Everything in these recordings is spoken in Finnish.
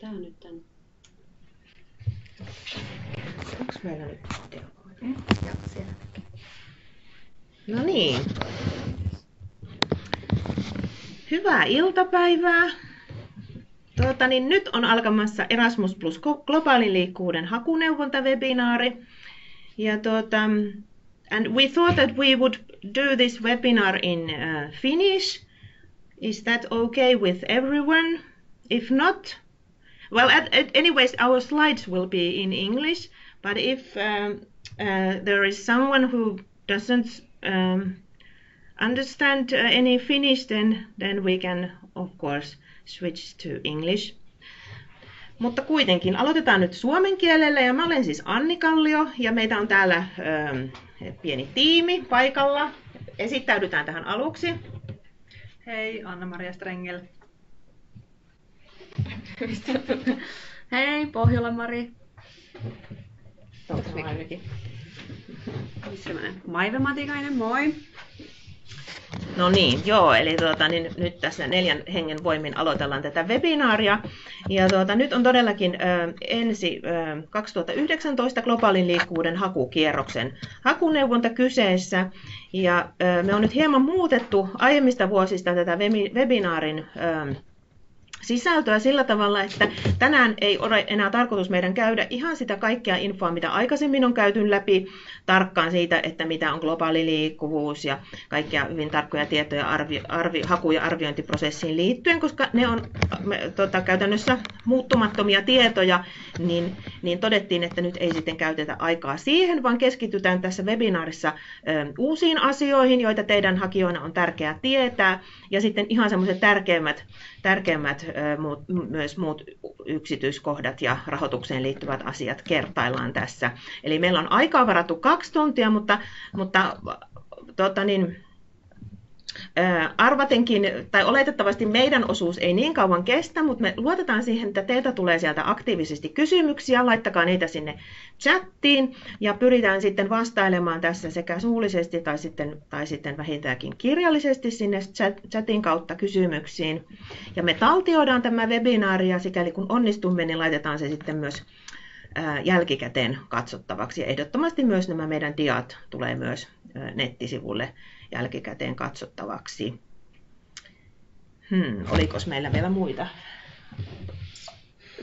Tää on nyt tän. Onko meillä nyt video? Mm. Joo, siellä. No niin. Hyvää iltapäivää. Tuota, niin nyt on alkamassa Erasmus Plus globaalin liikkuvuuden hakuneuvonta-webinaari. Ja tuota, and we thought that we would do this webinar in uh, Finnish. Is that okay with everyone? If not, well, at, at, anyways, our slides will be in English. But if um, uh, there is someone who doesn't um, understand uh, any Finnish, then then we can of course switch to English. Mutta kuitenkin aloitetaan nyt suomen kielellä ja mä olen siis Anni Kallio ja meitä on täällä ähm, pieni tiimi paikalla. Esittäydytään tähän aluksi. Hei, Anna-Maria Strengel. Hei, Pohjolan Mari. Onko ainakin? Missä? Maive Matikainen, moi. No niin, joo, eli tuota, niin nyt tässä neljän hengen voimin aloitellaan tätä webinaaria. Ja tuota, nyt on todellakin ö, ensi ö, 2019 globaalin liikkuvuuden hakukierroksen hakuneuvonta kyseessä. Ja ö, me on nyt hieman muutettu aiemmista vuosista tätä webinaarin ö, sisältöä sillä tavalla, että tänään ei ole enää tarkoitus meidän käydä ihan sitä kaikkea infoa, mitä aikaisemmin on käyty läpi tarkkaan siitä, että mitä on globaali liikkuvuus ja kaikkia hyvin tarkkoja tietoja arvi, arvi, haku- ja arviointiprosessiin liittyen, koska ne on tota, käytännössä muuttumattomia tietoja, niin, niin todettiin, että nyt ei sitten käytetä aikaa siihen, vaan keskitytään tässä webinaarissa ö, uusiin asioihin, joita teidän hakijoina on tärkeää tietää, ja sitten ihan semmoiset tärkeimmät, tärkeimmät muut, myös muut yksityiskohdat ja rahoitukseen liittyvät asiat kertaillaan tässä. Eli meillä on aikaa varattu kaksi tuntia, mutta, mutta tota niin, arvatenkin, tai oletettavasti meidän osuus ei niin kauan kestä, mutta me luotetaan siihen, että teiltä tulee sieltä aktiivisesti kysymyksiä, laittakaa niitä sinne chattiin ja pyritään sitten vastailemaan tässä sekä suullisesti tai sitten, tai sitten vähintäänkin kirjallisesti sinne chatin kautta kysymyksiin. Ja me taltioidaan tämä webinaari ja sikäli kun onnistumme, niin laitetaan se sitten myös jälkikäteen katsottavaksi. Ja ehdottomasti myös nämä meidän diat tulee myös nettisivulle jälkikäteen katsottavaksi. Hmm, oliko meillä vielä muita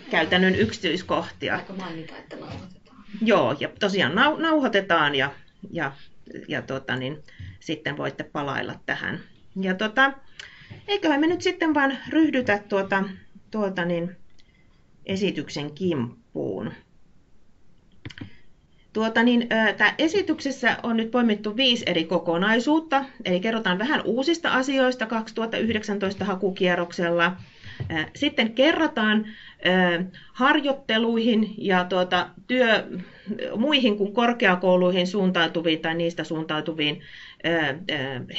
käytännön yksityiskohtia? Aika mainita, että nauhoitetaan. Joo, ja tosiaan nau- nauhoitetaan ja, ja, ja tota, niin, sitten voitte palailla tähän. Ja tota, eiköhän me nyt sitten vaan ryhdytä tuota, tuota niin, esityksen kimppuun. Tuota, niin, tämä esityksessä on nyt poimittu viisi eri kokonaisuutta, eli kerrotaan vähän uusista asioista 2019 hakukierroksella. Sitten kerrotaan harjoitteluihin ja tuota, työ, muihin kuin korkeakouluihin suuntautuviin tai niistä suuntautuviin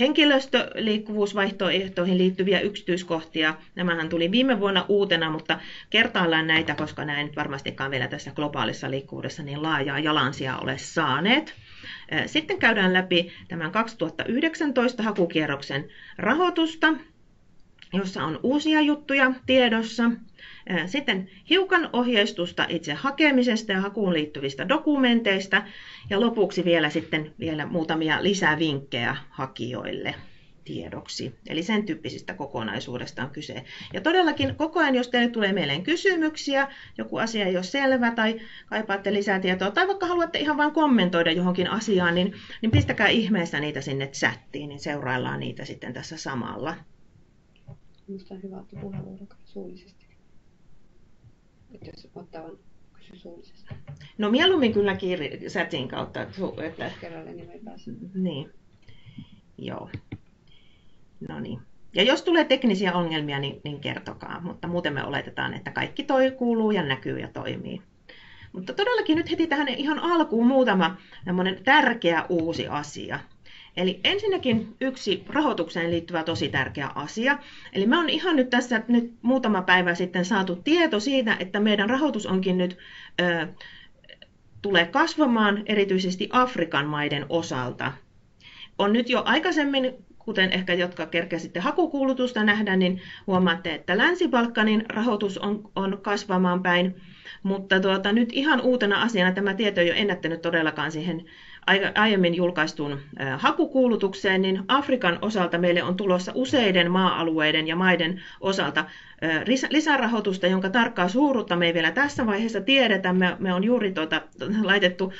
henkilöstöliikkuvuusvaihtoehtoihin liittyviä yksityiskohtia. Nämähän tuli viime vuonna uutena, mutta kertaillaan näitä, koska näin varmastikaan vielä tässä globaalissa liikkuvuudessa niin laajaa jalansia ole saaneet. Sitten käydään läpi tämän 2019 hakukierroksen rahoitusta, jossa on uusia juttuja tiedossa. Sitten hiukan ohjeistusta itse hakemisesta ja hakuun liittyvistä dokumenteista ja lopuksi vielä sitten vielä muutamia lisävinkkejä hakijoille tiedoksi. Eli sen tyyppisistä kokonaisuudesta on kyse. Ja todellakin koko ajan, jos teille tulee mieleen kysymyksiä, joku asia ei ole selvä tai kaipaatte lisää tietoa tai vaikka haluatte ihan vain kommentoida johonkin asiaan, niin, niin pistäkää ihmeessä niitä sinne chattiin, niin seuraillaan niitä sitten tässä samalla. Minusta on hyvä ottaa puheenvuoro suullisesti. Että jos ottaa kysy suullisesti. No mieluummin kyllä kirj- chatin kautta. Että... Kerralle niin. Niin. Joo. No niin. Ja jos tulee teknisiä ongelmia, niin, niin kertokaa, mutta muuten me oletetaan, että kaikki toi kuuluu ja näkyy ja toimii. Mutta todellakin nyt heti tähän ihan alkuun muutama tärkeä uusi asia. Eli ensinnäkin yksi rahoitukseen liittyvä tosi tärkeä asia. Eli me on ihan nyt tässä nyt muutama päivä sitten saatu tieto siitä, että meidän rahoitus onkin nyt ö, tulee kasvamaan erityisesti Afrikan maiden osalta. On nyt jo aikaisemmin kuten ehkä jotka kerkesitte hakukuulutusta nähdä, niin huomaatte, että Länsi-Balkanin rahoitus on, on kasvamaan päin. Mutta tuota, nyt ihan uutena asiana tämä tieto ei ole ennättänyt todellakaan siihen aiemmin julkaistuun hakukuulutukseen, niin Afrikan osalta meille on tulossa useiden maa-alueiden ja maiden osalta lisärahoitusta, jonka tarkkaa suuruutta me ei vielä tässä vaiheessa tiedetä. Me, me on juuri tuota, laitettu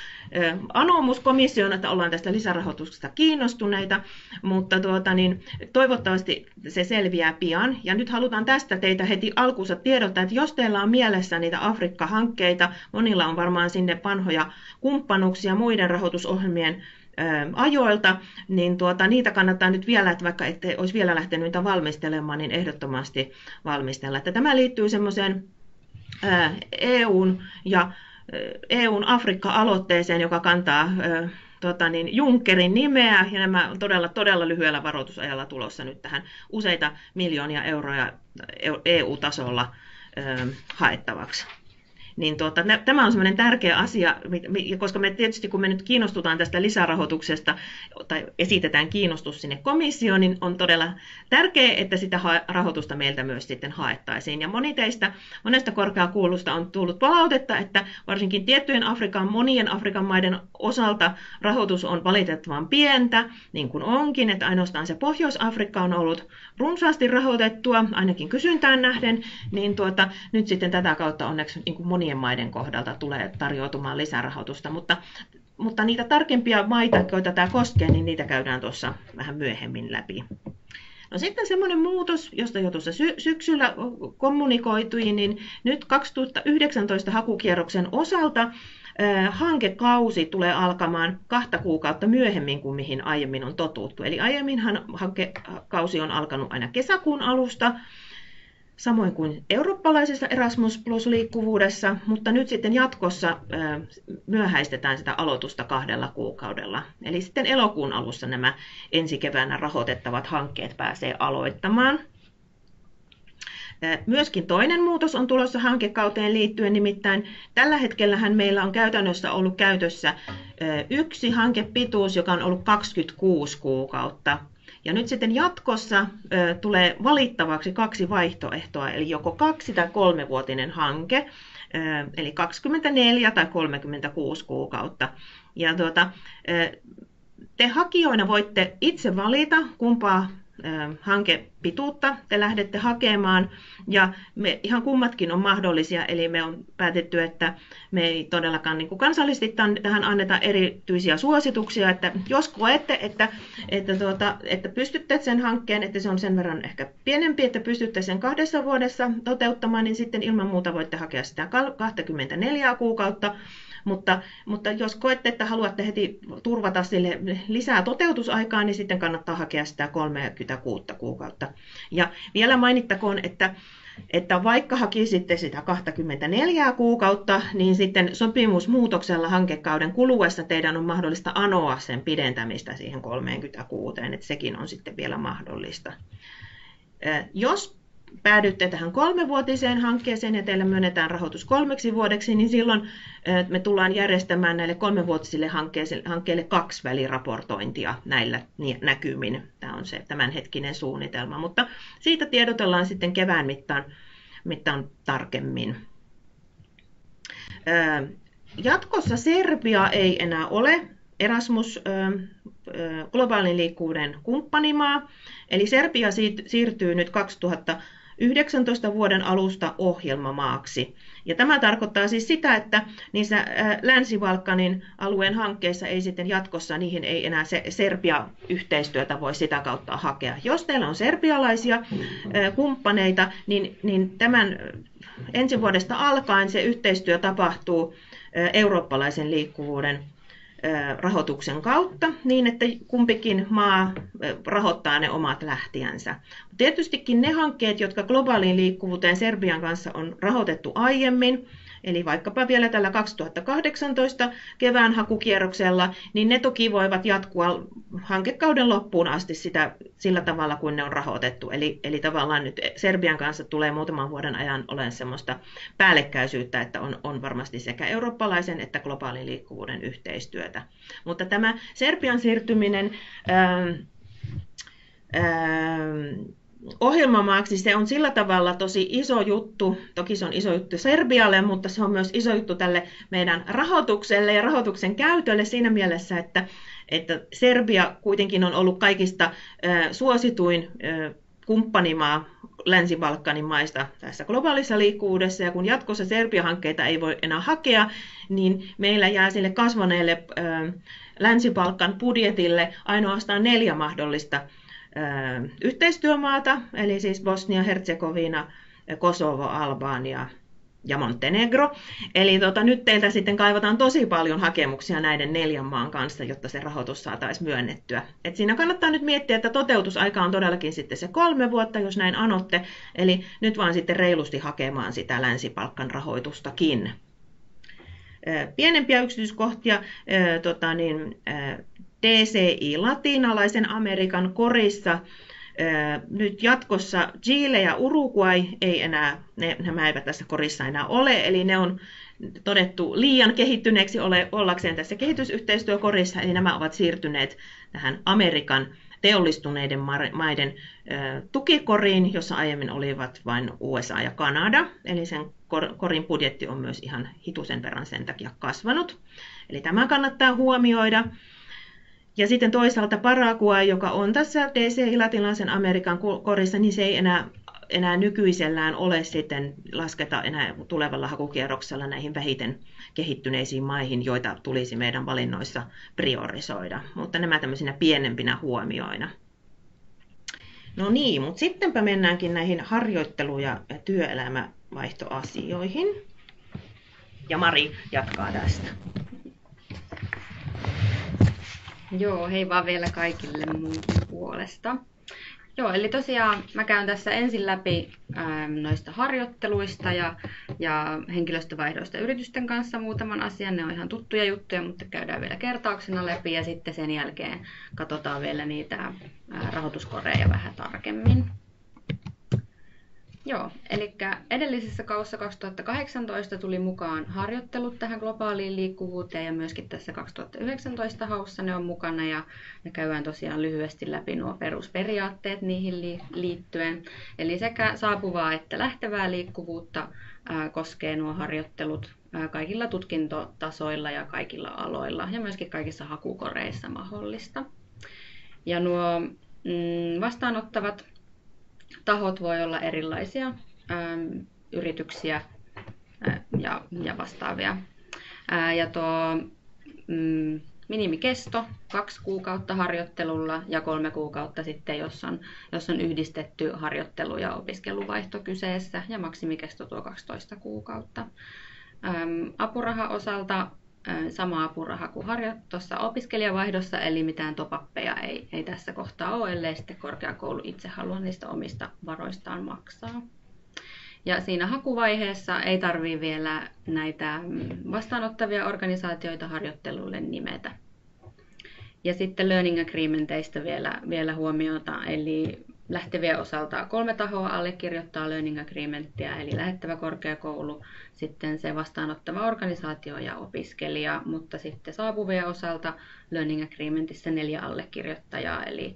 anomus komissioon, että ollaan tästä lisärahoituksesta kiinnostuneita, mutta tuota, niin, toivottavasti se selviää pian. Ja nyt halutaan tästä teitä heti alkuunsa tiedottaa, että jos teillä on mielessä niitä Afrikka-hankkeita, monilla on varmaan sinne vanhoja kumppanuuksia muiden rahoitusohjelmien ajoilta, niin tuota, niitä kannattaa nyt vielä, että vaikka ette olisi vielä lähtenyt niitä valmistelemaan, niin ehdottomasti valmistella. Että tämä liittyy semmoiseen EUn ja EUn Afrikka-aloitteeseen, joka kantaa tota niin, Junckerin nimeä, ja nämä on todella, todella lyhyellä varoitusajalla tulossa nyt tähän useita miljoonia euroja EU-tasolla haettavaksi niin tuota, tämä on semmoinen tärkeä asia, koska me tietysti kun me nyt kiinnostutaan tästä lisärahoituksesta tai esitetään kiinnostus sinne komissioon, niin on todella tärkeää, että sitä rahoitusta meiltä myös sitten haettaisiin. Ja moni teistä, monesta korkeakoulusta on tullut palautetta, että varsinkin tiettyjen Afrikan, monien Afrikan maiden osalta rahoitus on valitettavan pientä, niin kuin onkin, että ainoastaan se Pohjois-Afrikka on ollut runsaasti rahoitettua, ainakin kysyntään nähden, niin tuota, nyt sitten tätä kautta onneksi niin kuin monien maiden kohdalta tulee tarjoutumaan lisärahoitusta, mutta, mutta niitä tarkempia maita, joita tämä koskee, niin niitä käydään tuossa vähän myöhemmin läpi. No sitten semmoinen muutos, josta jo tuossa sy- syksyllä kommunikoituin, niin nyt 2019 hakukierroksen osalta hankekausi tulee alkamaan kahta kuukautta myöhemmin kuin mihin aiemmin on totuttu. Eli aiemminhan hankekausi on alkanut aina kesäkuun alusta, samoin kuin eurooppalaisessa Erasmus Plus-liikkuvuudessa, mutta nyt sitten jatkossa myöhäistetään sitä aloitusta kahdella kuukaudella. Eli sitten elokuun alussa nämä ensi keväänä rahoitettavat hankkeet pääsee aloittamaan. Myöskin toinen muutos on tulossa hankekauteen liittyen, nimittäin tällä hetkellä meillä on käytännössä ollut käytössä yksi hankepituus, joka on ollut 26 kuukautta. Ja nyt sitten jatkossa tulee valittavaksi kaksi vaihtoehtoa, eli joko kaksi- tai kolmevuotinen hanke, eli 24 tai 36 kuukautta. Ja tuota, te hakijoina voitte itse valita, kumpaa hankepituutta te lähdette hakemaan. Ja me ihan kummatkin on mahdollisia, eli me on päätetty, että me ei todellakaan niin kuin kansallisesti tähän anneta erityisiä suosituksia, että jos koette, että, että, tuota, että pystytte sen hankkeen, että se on sen verran ehkä pienempi, että pystytte sen kahdessa vuodessa toteuttamaan, niin sitten ilman muuta voitte hakea sitä 24 kuukautta. Mutta, mutta jos koette, että haluatte heti turvata sille lisää toteutusaikaa, niin sitten kannattaa hakea sitä 36 kuukautta. Ja vielä mainittakoon, että että vaikka hakisitte sitä 24 kuukautta, niin sitten sopimusmuutoksella hankekauden kuluessa teidän on mahdollista anoa sen pidentämistä siihen 36, että sekin on sitten vielä mahdollista. Jos päädytte tähän kolmevuotiseen hankkeeseen ja teille myönnetään rahoitus kolmeksi vuodeksi, niin silloin me tullaan järjestämään näille kolmevuotisille hankkeille kaksi väliraportointia näillä näkymin. Tämä on se tämänhetkinen suunnitelma, mutta siitä tiedotellaan sitten kevään mittaan, mittaan tarkemmin. Jatkossa Serbia ei enää ole Erasmus globaalin liikkuvuuden kumppanimaa, eli Serbia siirtyy nyt 2000 19 vuoden alusta ohjelmamaaksi. Ja tämä tarkoittaa siis sitä, että niissä Länsi-Balkanin alueen hankkeissa ei sitten jatkossa, niihin ei enää se Serbia-yhteistyötä voi sitä kautta hakea. Jos teillä on serbialaisia kumppaneita, niin, niin tämän ensi vuodesta alkaen se yhteistyö tapahtuu eurooppalaisen liikkuvuuden rahoituksen kautta niin, että kumpikin maa rahoittaa ne omat lähtiänsä. Tietystikin ne hankkeet, jotka globaaliin liikkuvuuteen Serbian kanssa on rahoitettu aiemmin, Eli vaikkapa vielä tällä 2018 kevään hakukierroksella, niin ne toki voivat jatkua hankekauden loppuun asti sitä, sillä tavalla kuin ne on rahoitettu. Eli, eli tavallaan nyt Serbian kanssa tulee muutaman vuoden ajan olen semmoista päällekkäisyyttä, että on, on varmasti sekä eurooppalaisen että globaalin liikkuvuuden yhteistyötä. Mutta tämä Serbian siirtyminen... Ähm, ohjelmamaaksi se on sillä tavalla tosi iso juttu. Toki se on iso juttu Serbialle, mutta se on myös iso juttu tälle meidän rahoitukselle ja rahoituksen käytölle siinä mielessä, että, että Serbia kuitenkin on ollut kaikista suosituin kumppanimaa Länsi-Balkanin maista tässä globaalissa liikkuvuudessa, ja kun jatkossa Serbia-hankkeita ei voi enää hakea, niin meillä jää sille kasvaneelle Länsi-Balkan budjetille ainoastaan neljä mahdollista yhteistyömaata, eli siis Bosnia, Herzegovina, Kosovo, Albania ja Montenegro. Eli tota, nyt teiltä sitten kaivataan tosi paljon hakemuksia näiden neljän maan kanssa, jotta se rahoitus saataisiin myönnettyä. Et siinä kannattaa nyt miettiä, että toteutusaika on todellakin sitten se kolme vuotta, jos näin anotte. Eli nyt vaan sitten reilusti hakemaan sitä länsipalkkan rahoitustakin. Pienempiä yksityiskohtia, tota niin, DCI latinalaisen Amerikan korissa nyt jatkossa Chile ja Uruguay ei enää, ne, nämä eivät tässä korissa enää ole, eli ne on todettu liian kehittyneeksi ole, ollakseen tässä kehitysyhteistyökorissa, eli nämä ovat siirtyneet tähän Amerikan teollistuneiden maiden tukikoriin, jossa aiemmin olivat vain USA ja Kanada, eli sen korin budjetti on myös ihan hitusen verran sen takia kasvanut. Eli tämä kannattaa huomioida. Ja sitten toisaalta Paraguay, joka on tässä DC latinalaisen Amerikan korissa, niin se ei enää, enää nykyisellään ole sitten lasketa enää tulevalla hakukierroksella näihin vähiten kehittyneisiin maihin, joita tulisi meidän valinnoissa priorisoida. Mutta nämä tämmöisinä pienempinä huomioina. No niin, mutta sittenpä mennäänkin näihin harjoittelu- ja työelämävaihtoasioihin. Ja Mari jatkaa tästä. Joo, hei vaan vielä kaikille mun puolesta. Joo, eli tosiaan mä käyn tässä ensin läpi ähm, noista harjoitteluista ja, ja henkilöstövaihdoista yritysten kanssa muutaman asian. Ne on ihan tuttuja juttuja, mutta käydään vielä kertauksena läpi ja sitten sen jälkeen katsotaan vielä niitä äh, rahoituskoreja vähän tarkemmin. Joo, eli edellisessä kaussa 2018 tuli mukaan harjoittelut tähän globaaliin liikkuvuuteen ja myöskin tässä 2019 haussa ne on mukana ja me käydään tosiaan lyhyesti läpi nuo perusperiaatteet niihin liittyen. Eli sekä saapuvaa että lähtevää liikkuvuutta koskee nuo harjoittelut kaikilla tutkintotasoilla ja kaikilla aloilla ja myöskin kaikissa hakukoreissa mahdollista. Ja nuo mm, vastaanottavat tahot voi olla erilaisia ähm, yrityksiä äh, ja, ja vastaavia. Äh, ja tuo mm, minimikesto kaksi kuukautta harjoittelulla ja kolme kuukautta sitten, jos on, jos on yhdistetty harjoittelu- ja opiskeluvaihto kyseessä ja maksimikesto tuo 12 kuukautta. Ähm, apuraha osalta sama apuraha kuin tuossa opiskelijavaihdossa, eli mitään topappeja ei, ei tässä kohtaa ole, ellei sitten korkeakoulu itse halua niistä omista varoistaan maksaa. Ja siinä hakuvaiheessa ei tarvitse vielä näitä vastaanottavia organisaatioita harjoitteluille nimetä. Ja sitten learning agreementeista vielä, vielä huomiota, eli lähtevien osalta kolme tahoa allekirjoittaa learning agreementtia, eli lähettävä korkeakoulu, sitten se vastaanottava organisaatio ja opiskelija, mutta sitten saapuvien osalta learning agreementissa neljä allekirjoittajaa, eli,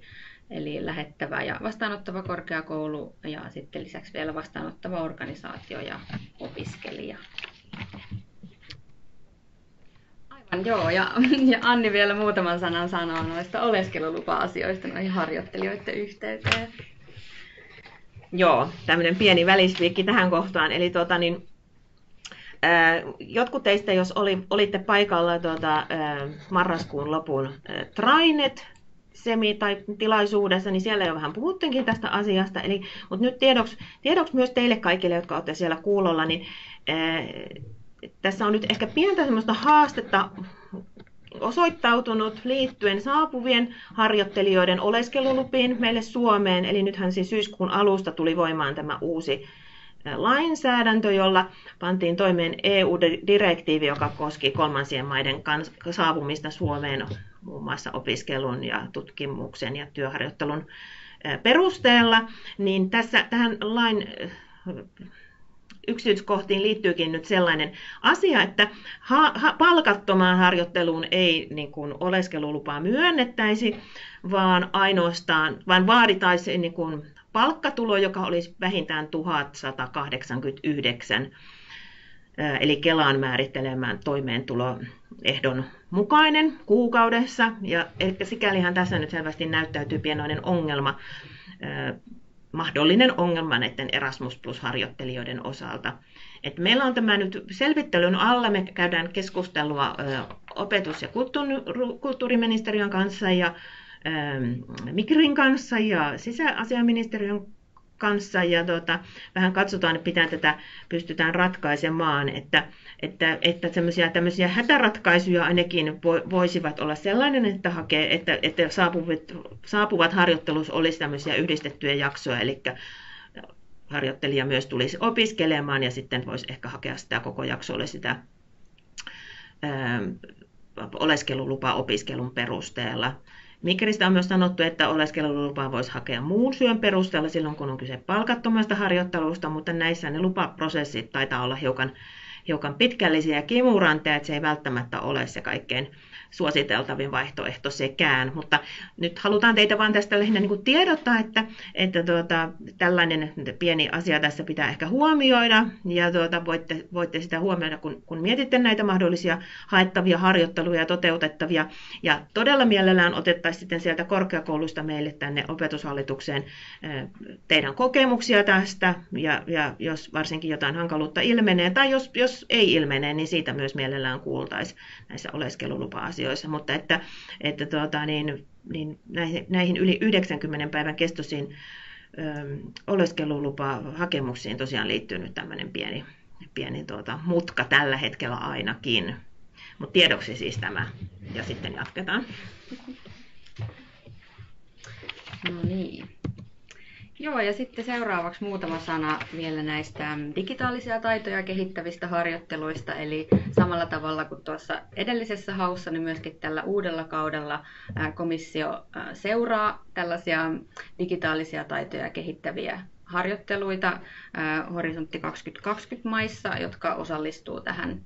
eli lähettävä ja vastaanottava korkeakoulu ja sitten lisäksi vielä vastaanottava organisaatio ja opiskelija. Aivan joo, ja, ja Anni vielä muutaman sanan sanoo noista oleskelulupa-asioista noihin harjoittelijoiden yhteyteen. Joo, tämmöinen pieni välisviikki tähän kohtaan. Eli tota, niin, ää, jotkut teistä, jos oli, olitte paikalla tuota, ää, marraskuun lopun ää, Trainet semi- tai tilaisuudessa, niin siellä jo vähän puhuttiinkin tästä asiasta. Eli, mutta nyt tiedoksi, tiedoksi myös teille kaikille, jotka olette siellä kuulolla, niin ää, tässä on nyt ehkä pientä semmoista haastetta osoittautunut liittyen saapuvien harjoittelijoiden oleskelulupiin meille Suomeen. Eli nythän siis syyskuun alusta tuli voimaan tämä uusi lainsäädäntö, jolla pantiin toimeen EU-direktiivi, joka koski kolmansien maiden saapumista Suomeen muun muassa opiskelun ja tutkimuksen ja työharjoittelun perusteella, niin tässä tähän lain yksityiskohtiin liittyykin nyt sellainen asia, että ha, ha, palkattomaan harjoitteluun ei niin kuin oleskelulupaa myönnettäisi, vaan ainoastaan, vaan vaaditaisiin niin kuin palkkatulo, joka olisi vähintään 1189 eli Kelaan määrittelemään toimeentuloehdon mukainen kuukaudessa. Ja eli tässä nyt selvästi näyttäytyy pienoinen ongelma, mahdollinen ongelma näiden Erasmus Plus-harjoittelijoiden osalta. Et meillä on tämä nyt selvittelyn alla, me käydään keskustelua opetus- ja kulttuuriministeriön kanssa ja Migrin kanssa ja sisäasiaministeriön kanssa ja tota, vähän katsotaan, että pitää tätä pystytään ratkaisemaan, että, että, että tämmöisiä hätäratkaisuja ainakin voisivat olla sellainen, että, hakee, että, että saapuvat, saapuvat harjoittelus olisi tämmöisiä yhdistettyjä jaksoja, eli harjoittelija myös tulisi opiskelemaan ja sitten voisi ehkä hakea sitä koko jaksolle sitä ää, oleskelulupaa opiskelun perusteella. Mikristä on myös sanottu, että oleskelulupaa voisi hakea muun syön perusteella silloin, kun on kyse palkattomasta harjoittelusta, mutta näissä ne lupaprosessit taitaa olla hiukan, hiukan pitkällisiä ja kimuranteja, että se ei välttämättä ole se kaikkein suositeltavin vaihtoehto sekään. Mutta nyt halutaan teitä vain tästä lähinnä niin kuin tiedottaa, että, että tuota, tällainen pieni asia tässä pitää ehkä huomioida. Ja tuota, voitte, voitte sitä huomioida, kun, kun mietitte näitä mahdollisia haettavia harjoitteluja ja toteutettavia. Ja todella mielellään otettaisiin sitten sieltä korkeakoulusta meille tänne opetushallitukseen teidän kokemuksia tästä. Ja, ja jos varsinkin jotain hankaluutta ilmenee, tai jos, jos ei ilmene, niin siitä myös mielellään kuultaisiin näissä oleskelulupa-asioissa asioissa, mutta että, että tuota, niin, niin näihin, näihin yli 90 päivän kestoisiin oleskelulupa-hakemuksiin tosiaan liittyy nyt tämmöinen pieni, pieni tuota, mutka tällä hetkellä ainakin. Mutta tiedoksi siis tämä, ja sitten jatketaan. No niin. Joo, ja sitten seuraavaksi muutama sana vielä näistä digitaalisia taitoja kehittävistä harjoitteluista. Eli samalla tavalla kuin tuossa edellisessä haussa, niin myöskin tällä uudella kaudella komissio seuraa tällaisia digitaalisia taitoja kehittäviä harjoitteluita Horisontti 2020 maissa, jotka osallistuu tähän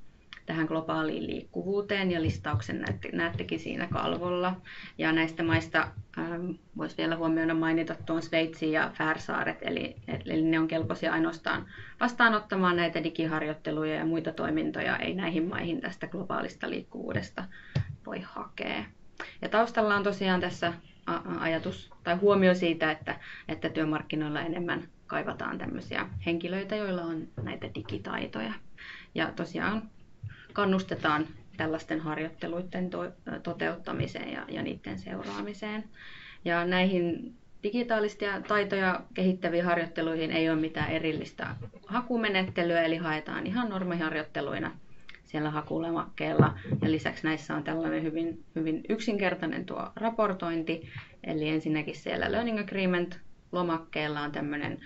tähän globaaliin liikkuvuuteen ja listauksen näette, näettekin siinä kalvolla. Ja näistä maista ähm, voisi vielä huomioida mainita tuon Sveitsi ja Färsaaret, eli, eli ne on kelpoisia ainoastaan vastaanottamaan näitä digiharjoitteluja ja muita toimintoja, ei näihin maihin tästä globaalista liikkuvuudesta voi hakea. Ja taustalla on tosiaan tässä ajatus tai huomio siitä, että, että työmarkkinoilla enemmän kaivataan tämmöisiä henkilöitä, joilla on näitä digitaitoja. Ja tosiaan kannustetaan tällaisten harjoitteluiden to- toteuttamiseen ja, ja niiden seuraamiseen. Ja näihin digitaalisia taitoja kehittäviin harjoitteluihin ei ole mitään erillistä hakumenettelyä, eli haetaan ihan normiharjoitteluina siellä hakulemakkeella. Ja lisäksi näissä on tällainen hyvin, hyvin yksinkertainen tuo raportointi, eli ensinnäkin siellä Learning Agreement lomakkeella on tämmöinen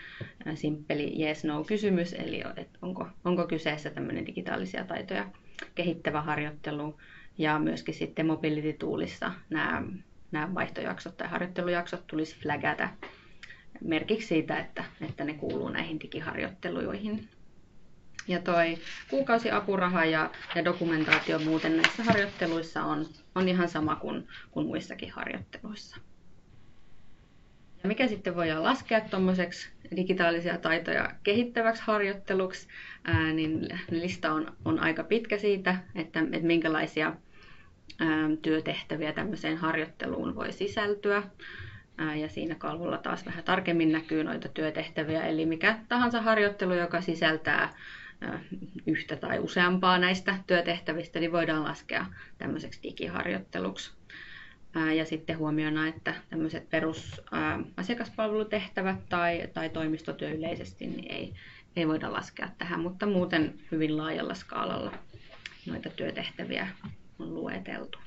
simppeli yes-no-kysymys, eli onko, onko kyseessä tämmöinen digitaalisia taitoja kehittävä harjoittelu ja myöskin sitten Mobility Toolissa nämä, nämä vaihtojaksot tai harjoittelujaksot tulisi flagata merkiksi siitä, että, että ne kuuluu näihin digiharjoitteluihin. Ja toi kuukausiapuraha ja, ja dokumentaatio muuten näissä harjoitteluissa on, on ihan sama kuin, kuin muissakin harjoitteluissa. Ja mikä sitten voidaan laskea tuommoiseksi digitaalisia taitoja kehittäväksi harjoitteluksi, ää, niin lista on, on aika pitkä siitä, että, että minkälaisia ää, työtehtäviä tämmöiseen harjoitteluun voi sisältyä. Ää, ja siinä kalvolla taas vähän tarkemmin näkyy noita työtehtäviä, eli mikä tahansa harjoittelu, joka sisältää yhtä tai useampaa näistä työtehtävistä, niin voidaan laskea tämmöiseksi digiharjoitteluksi. Ja sitten huomiona, että tämmöiset perusasiakaspalvelutehtävät tai, tai toimistotyö yleisesti niin ei, ei voida laskea tähän, mutta muuten hyvin laajalla skaalalla noita työtehtäviä on lueteltu.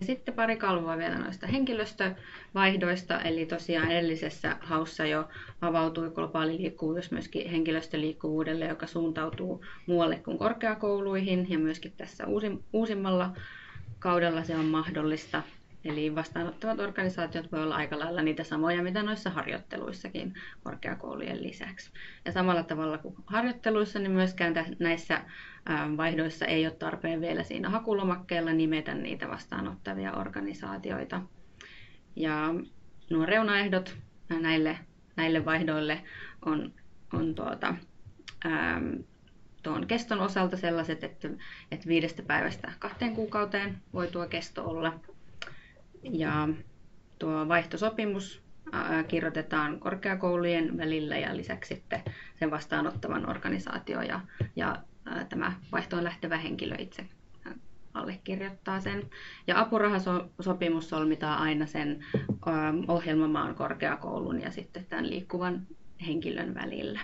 Ja sitten pari kalvoa vielä noista henkilöstövaihdoista, eli tosiaan edellisessä haussa jo avautui globaali liikkuvuus myöskin henkilöstöliikkuvuudelle, joka suuntautuu muualle kuin korkeakouluihin, ja myöskin tässä uusimmalla kaudella se on mahdollista. Eli vastaanottavat organisaatiot voi olla aika lailla niitä samoja, mitä noissa harjoitteluissakin korkeakoulujen lisäksi. Ja samalla tavalla kuin harjoitteluissa, niin myöskään näissä vaihdoissa ei ole tarpeen vielä siinä hakulomakkeella nimetä niitä vastaanottavia organisaatioita. Ja nuo reunaehdot näille, näille vaihdoille on, on tuota, ähm, tuon keston osalta sellaiset, että, että viidestä päivästä kahteen kuukauteen voi tuo kesto olla. Ja tuo vaihtosopimus kirjoitetaan korkeakoulujen välillä ja lisäksi sitten sen vastaanottavan organisaatio ja, ja tämä vaihtoon lähtevä henkilö itse allekirjoittaa sen. Ja apurahasopimus solmitaan aina sen ohjelmamaan korkeakoulun ja sitten tämän liikkuvan henkilön välillä.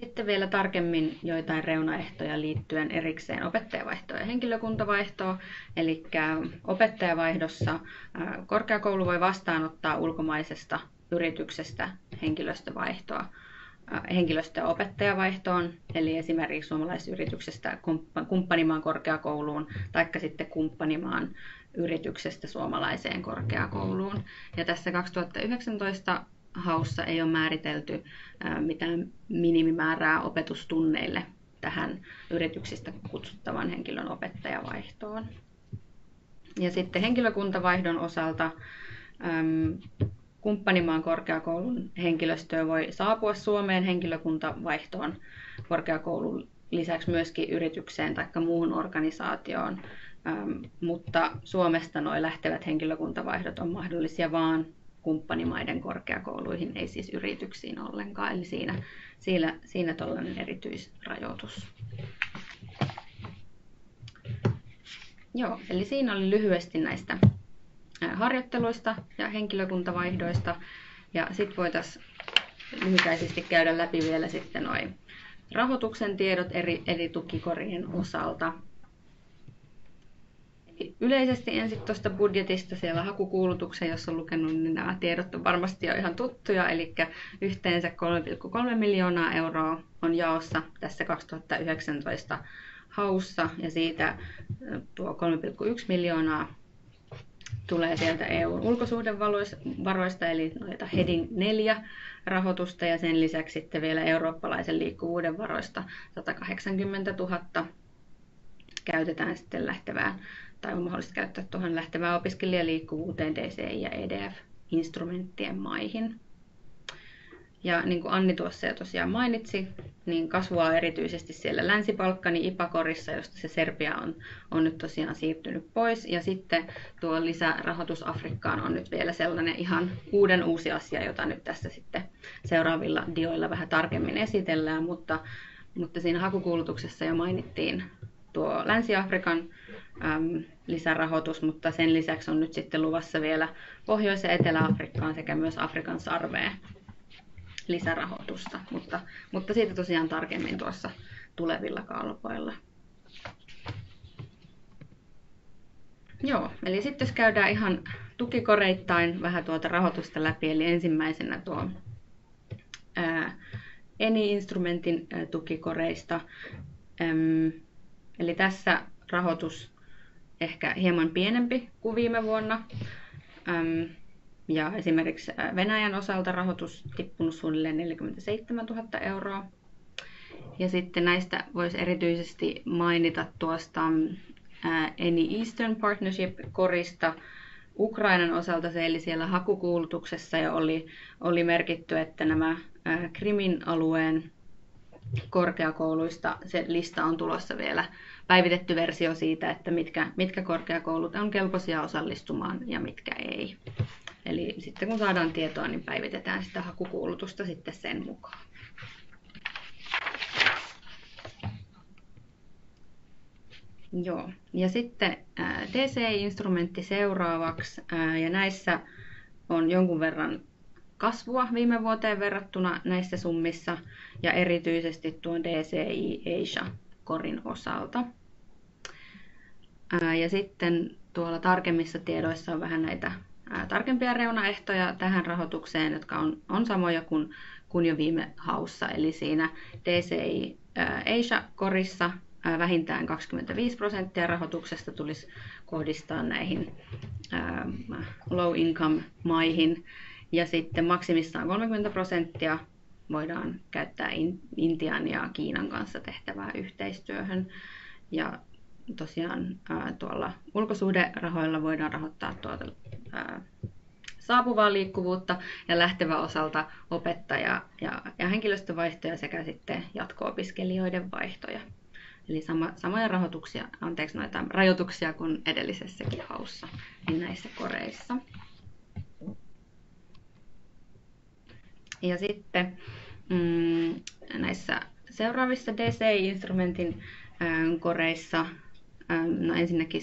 Sitten vielä tarkemmin joitain reunaehtoja liittyen erikseen opettajavaihtoon ja henkilökuntavaihtoon. Eli opettajavaihdossa korkeakoulu voi vastaanottaa ulkomaisesta yrityksestä henkilöstövaihtoa henkilöstö- ja opettajavaihtoon, eli esimerkiksi suomalaisyrityksestä kumppanimaan korkeakouluun, tai sitten kumppanimaan yrityksestä suomalaiseen korkeakouluun. Ja tässä 2019 haussa ei ole määritelty mitään minimimäärää opetustunneille tähän yrityksistä kutsuttavan henkilön opettajavaihtoon. Ja sitten henkilökuntavaihdon osalta kumppanimaan korkeakoulun henkilöstöä voi saapua Suomeen henkilökuntavaihtoon korkeakoulun lisäksi myöskin yritykseen tai muuhun organisaatioon, mutta Suomesta nuo lähtevät henkilökuntavaihdot on mahdollisia vain kumppanimaiden korkeakouluihin, ei siis yrityksiin ollenkaan. Eli siinä, siinä, siinä tällainen erityisrajoitus. Joo, eli siinä oli lyhyesti näistä harjoitteluista ja henkilökuntavaihdoista. Ja sitten voitaisiin lyhykäisesti käydä läpi vielä sitten noin rahoituksen tiedot eri, eri tukikorien osalta. Yleisesti ensin tuosta budjetista siellä hakukuulutuksen, jos on lukenut, niin nämä tiedot on varmasti jo ihan tuttuja, eli yhteensä 3,3 miljoonaa euroa on jaossa tässä 2019 haussa, ja siitä tuo 3,1 miljoonaa tulee sieltä EUn ulkosuhdevaroista, eli noita Heading 4 rahoitusta, ja sen lisäksi sitten vielä eurooppalaisen liikkuvuuden varoista 180 000 käytetään sitten lähtevään tai on mahdollista käyttää tuohon lähtevään opiskelijaliikkuvuuteen DCI ja EDF-instrumenttien maihin. Ja niin kuin Anni tuossa jo tosiaan mainitsi, niin kasvua erityisesti siellä Länsi-Balkani Ipakorissa, josta se Serbia on, on nyt tosiaan siirtynyt pois. Ja sitten tuo lisärahoitus Afrikkaan on nyt vielä sellainen ihan uuden uusi asia, jota nyt tässä sitten seuraavilla dioilla vähän tarkemmin esitellään. Mutta, mutta siinä hakukuulutuksessa jo mainittiin tuo Länsi-Afrikan äm, lisärahoitus, mutta sen lisäksi on nyt sitten luvassa vielä Pohjois- ja Etelä-Afrikkaan sekä myös Afrikan sarveen lisärahoitusta, mutta, mutta siitä tosiaan tarkemmin tuossa tulevilla kalpoilla. Joo, eli sitten jos käydään ihan tukikoreittain vähän tuota rahoitusta läpi, eli ensimmäisenä tuo Eni-instrumentin tukikoreista. Äm, eli tässä rahoitus ehkä hieman pienempi kuin viime vuonna. Ja esimerkiksi Venäjän osalta rahoitus tippunut suunnilleen 47 000 euroa. Ja sitten näistä voisi erityisesti mainita tuosta Any Eastern Partnership-korista. Ukrainan osalta se eli siellä hakukuulutuksessa ja oli, oli merkitty, että nämä Krimin alueen korkeakouluista se lista on tulossa vielä päivitetty versio siitä, että mitkä, mitkä korkeakoulut on kelpoisia osallistumaan ja mitkä ei. Eli sitten kun saadaan tietoa, niin päivitetään sitä hakukuulutusta sitten sen mukaan. Joo, ja sitten DCI-instrumentti seuraavaksi, ja näissä on jonkun verran kasvua viime vuoteen verrattuna näissä summissa, ja erityisesti tuon DCI Asia-korin osalta. Ja sitten tuolla tarkemmissa tiedoissa on vähän näitä tarkempia reunaehtoja tähän rahoitukseen, jotka on, on samoja kuin, kuin jo viime haussa. Eli siinä DCI Asia-korissa vähintään 25 prosenttia rahoituksesta tulisi kohdistaa näihin low income maihin ja sitten maksimissaan 30 prosenttia voidaan käyttää Intian ja Kiinan kanssa tehtävää yhteistyöhön. Ja tosiaan tuolla ulkosuhderahoilla voidaan rahoittaa tuota, saapuvaa liikkuvuutta ja lähtevä osalta opettaja- ja, ja henkilöstövaihtoja sekä sitten jatko-opiskelijoiden vaihtoja. Eli sama, samoja rahoituksia, anteeksi, noita rajoituksia kuin edellisessäkin haussa, niin näissä koreissa. Ja sitten mm, näissä seuraavissa DCI-instrumentin ähm, koreissa, ähm, no ensinnäkin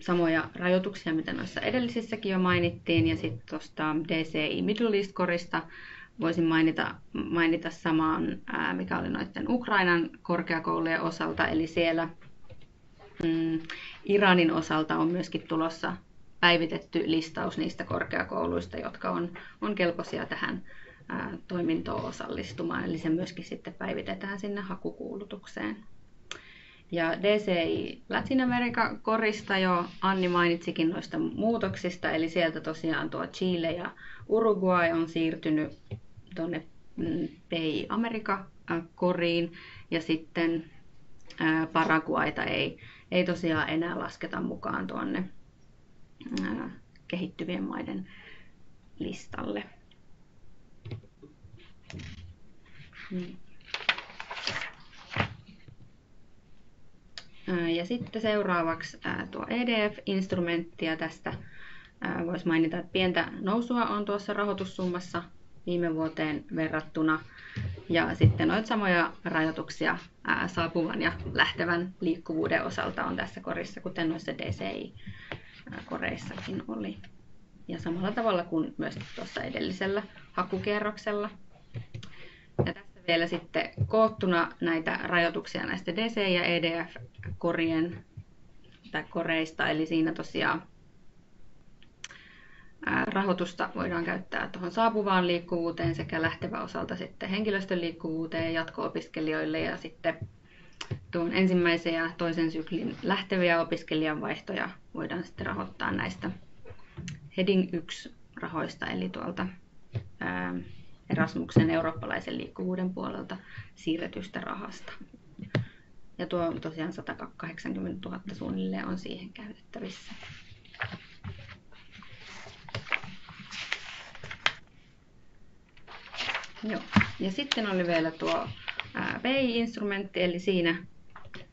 samoja rajoituksia, mitä noissa edellisissäkin jo mainittiin, ja sitten tuosta DCI Middle East-korista voisin mainita, mainita samaan, ää, mikä oli noiden Ukrainan korkeakoulujen osalta, eli siellä mm, Iranin osalta on myöskin tulossa päivitetty listaus niistä korkeakouluista, jotka on, on kelpoisia tähän ää, toimintoon osallistumaan, eli se myöskin sitten päivitetään sinne hakukuulutukseen. Ja DCI Latin America korista jo Anni mainitsikin noista muutoksista, eli sieltä tosiaan tuo Chile ja Uruguay on siirtynyt tuonne mm, PI Amerika koriin. Ja sitten Paraguayta ei, ei tosiaan enää lasketa mukaan tuonne kehittyvien maiden listalle. Niin. Ja sitten seuraavaksi tuo EDF-instrumentti ja tästä voisi mainita, että pientä nousua on tuossa rahoitussummassa viime vuoteen verrattuna. Ja sitten noita samoja rajoituksia saapuvan ja lähtevän liikkuvuuden osalta on tässä korissa, kuten noissa DCI-koreissakin oli. Ja samalla tavalla kuin myös tuossa edellisellä hakukierroksella. Ja tässä vielä sitten koottuna näitä rajoituksia näistä DC- ja EDF-korien tai koreista, eli siinä tosiaan rahoitusta voidaan käyttää tuohon saapuvaan liikkuvuuteen sekä lähtevä osalta sitten henkilöstön liikkuvuuteen ja jatko-opiskelijoille ja sitten tuon ensimmäisen ja toisen syklin lähteviä opiskelijan vaihtoja voidaan sitten rahoittaa näistä Heading 1 rahoista, eli tuolta Erasmuksen eurooppalaisen liikkuvuuden puolelta siirretystä rahasta. Ja tuo tosiaan 180 000 suunnilleen on siihen käytettävissä. Joo. Ja sitten oli vielä tuo PI-instrumentti, eli siinä,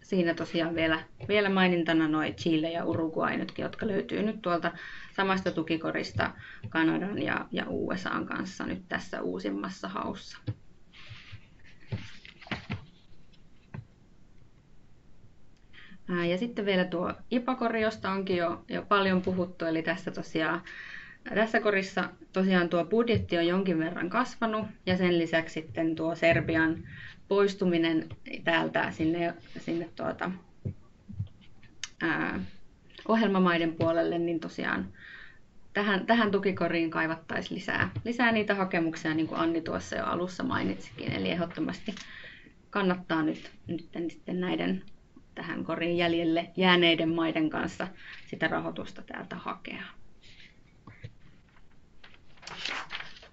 siinä tosiaan vielä, vielä mainintana noin Chile ja Uruguay nytkin, jotka löytyy nyt tuolta samasta tukikorista Kanadan ja, ja USAn kanssa nyt tässä uusimmassa haussa. Ja sitten vielä tuo IPA-kori, josta onkin jo, jo paljon puhuttu, eli tässä tosiaan tässä korissa tosiaan tuo budjetti on jonkin verran kasvanut ja sen lisäksi sitten tuo Serbian poistuminen täältä sinne, sinne tuota, ää, ohjelmamaiden puolelle, niin tosiaan tähän, tähän tukikoriin kaivattaisiin lisää, lisää niitä hakemuksia, niin kuin Anni tuossa jo alussa mainitsikin. Eli ehdottomasti kannattaa nyt, nyt sitten näiden tähän koriin jäljelle jääneiden maiden kanssa sitä rahoitusta täältä hakea.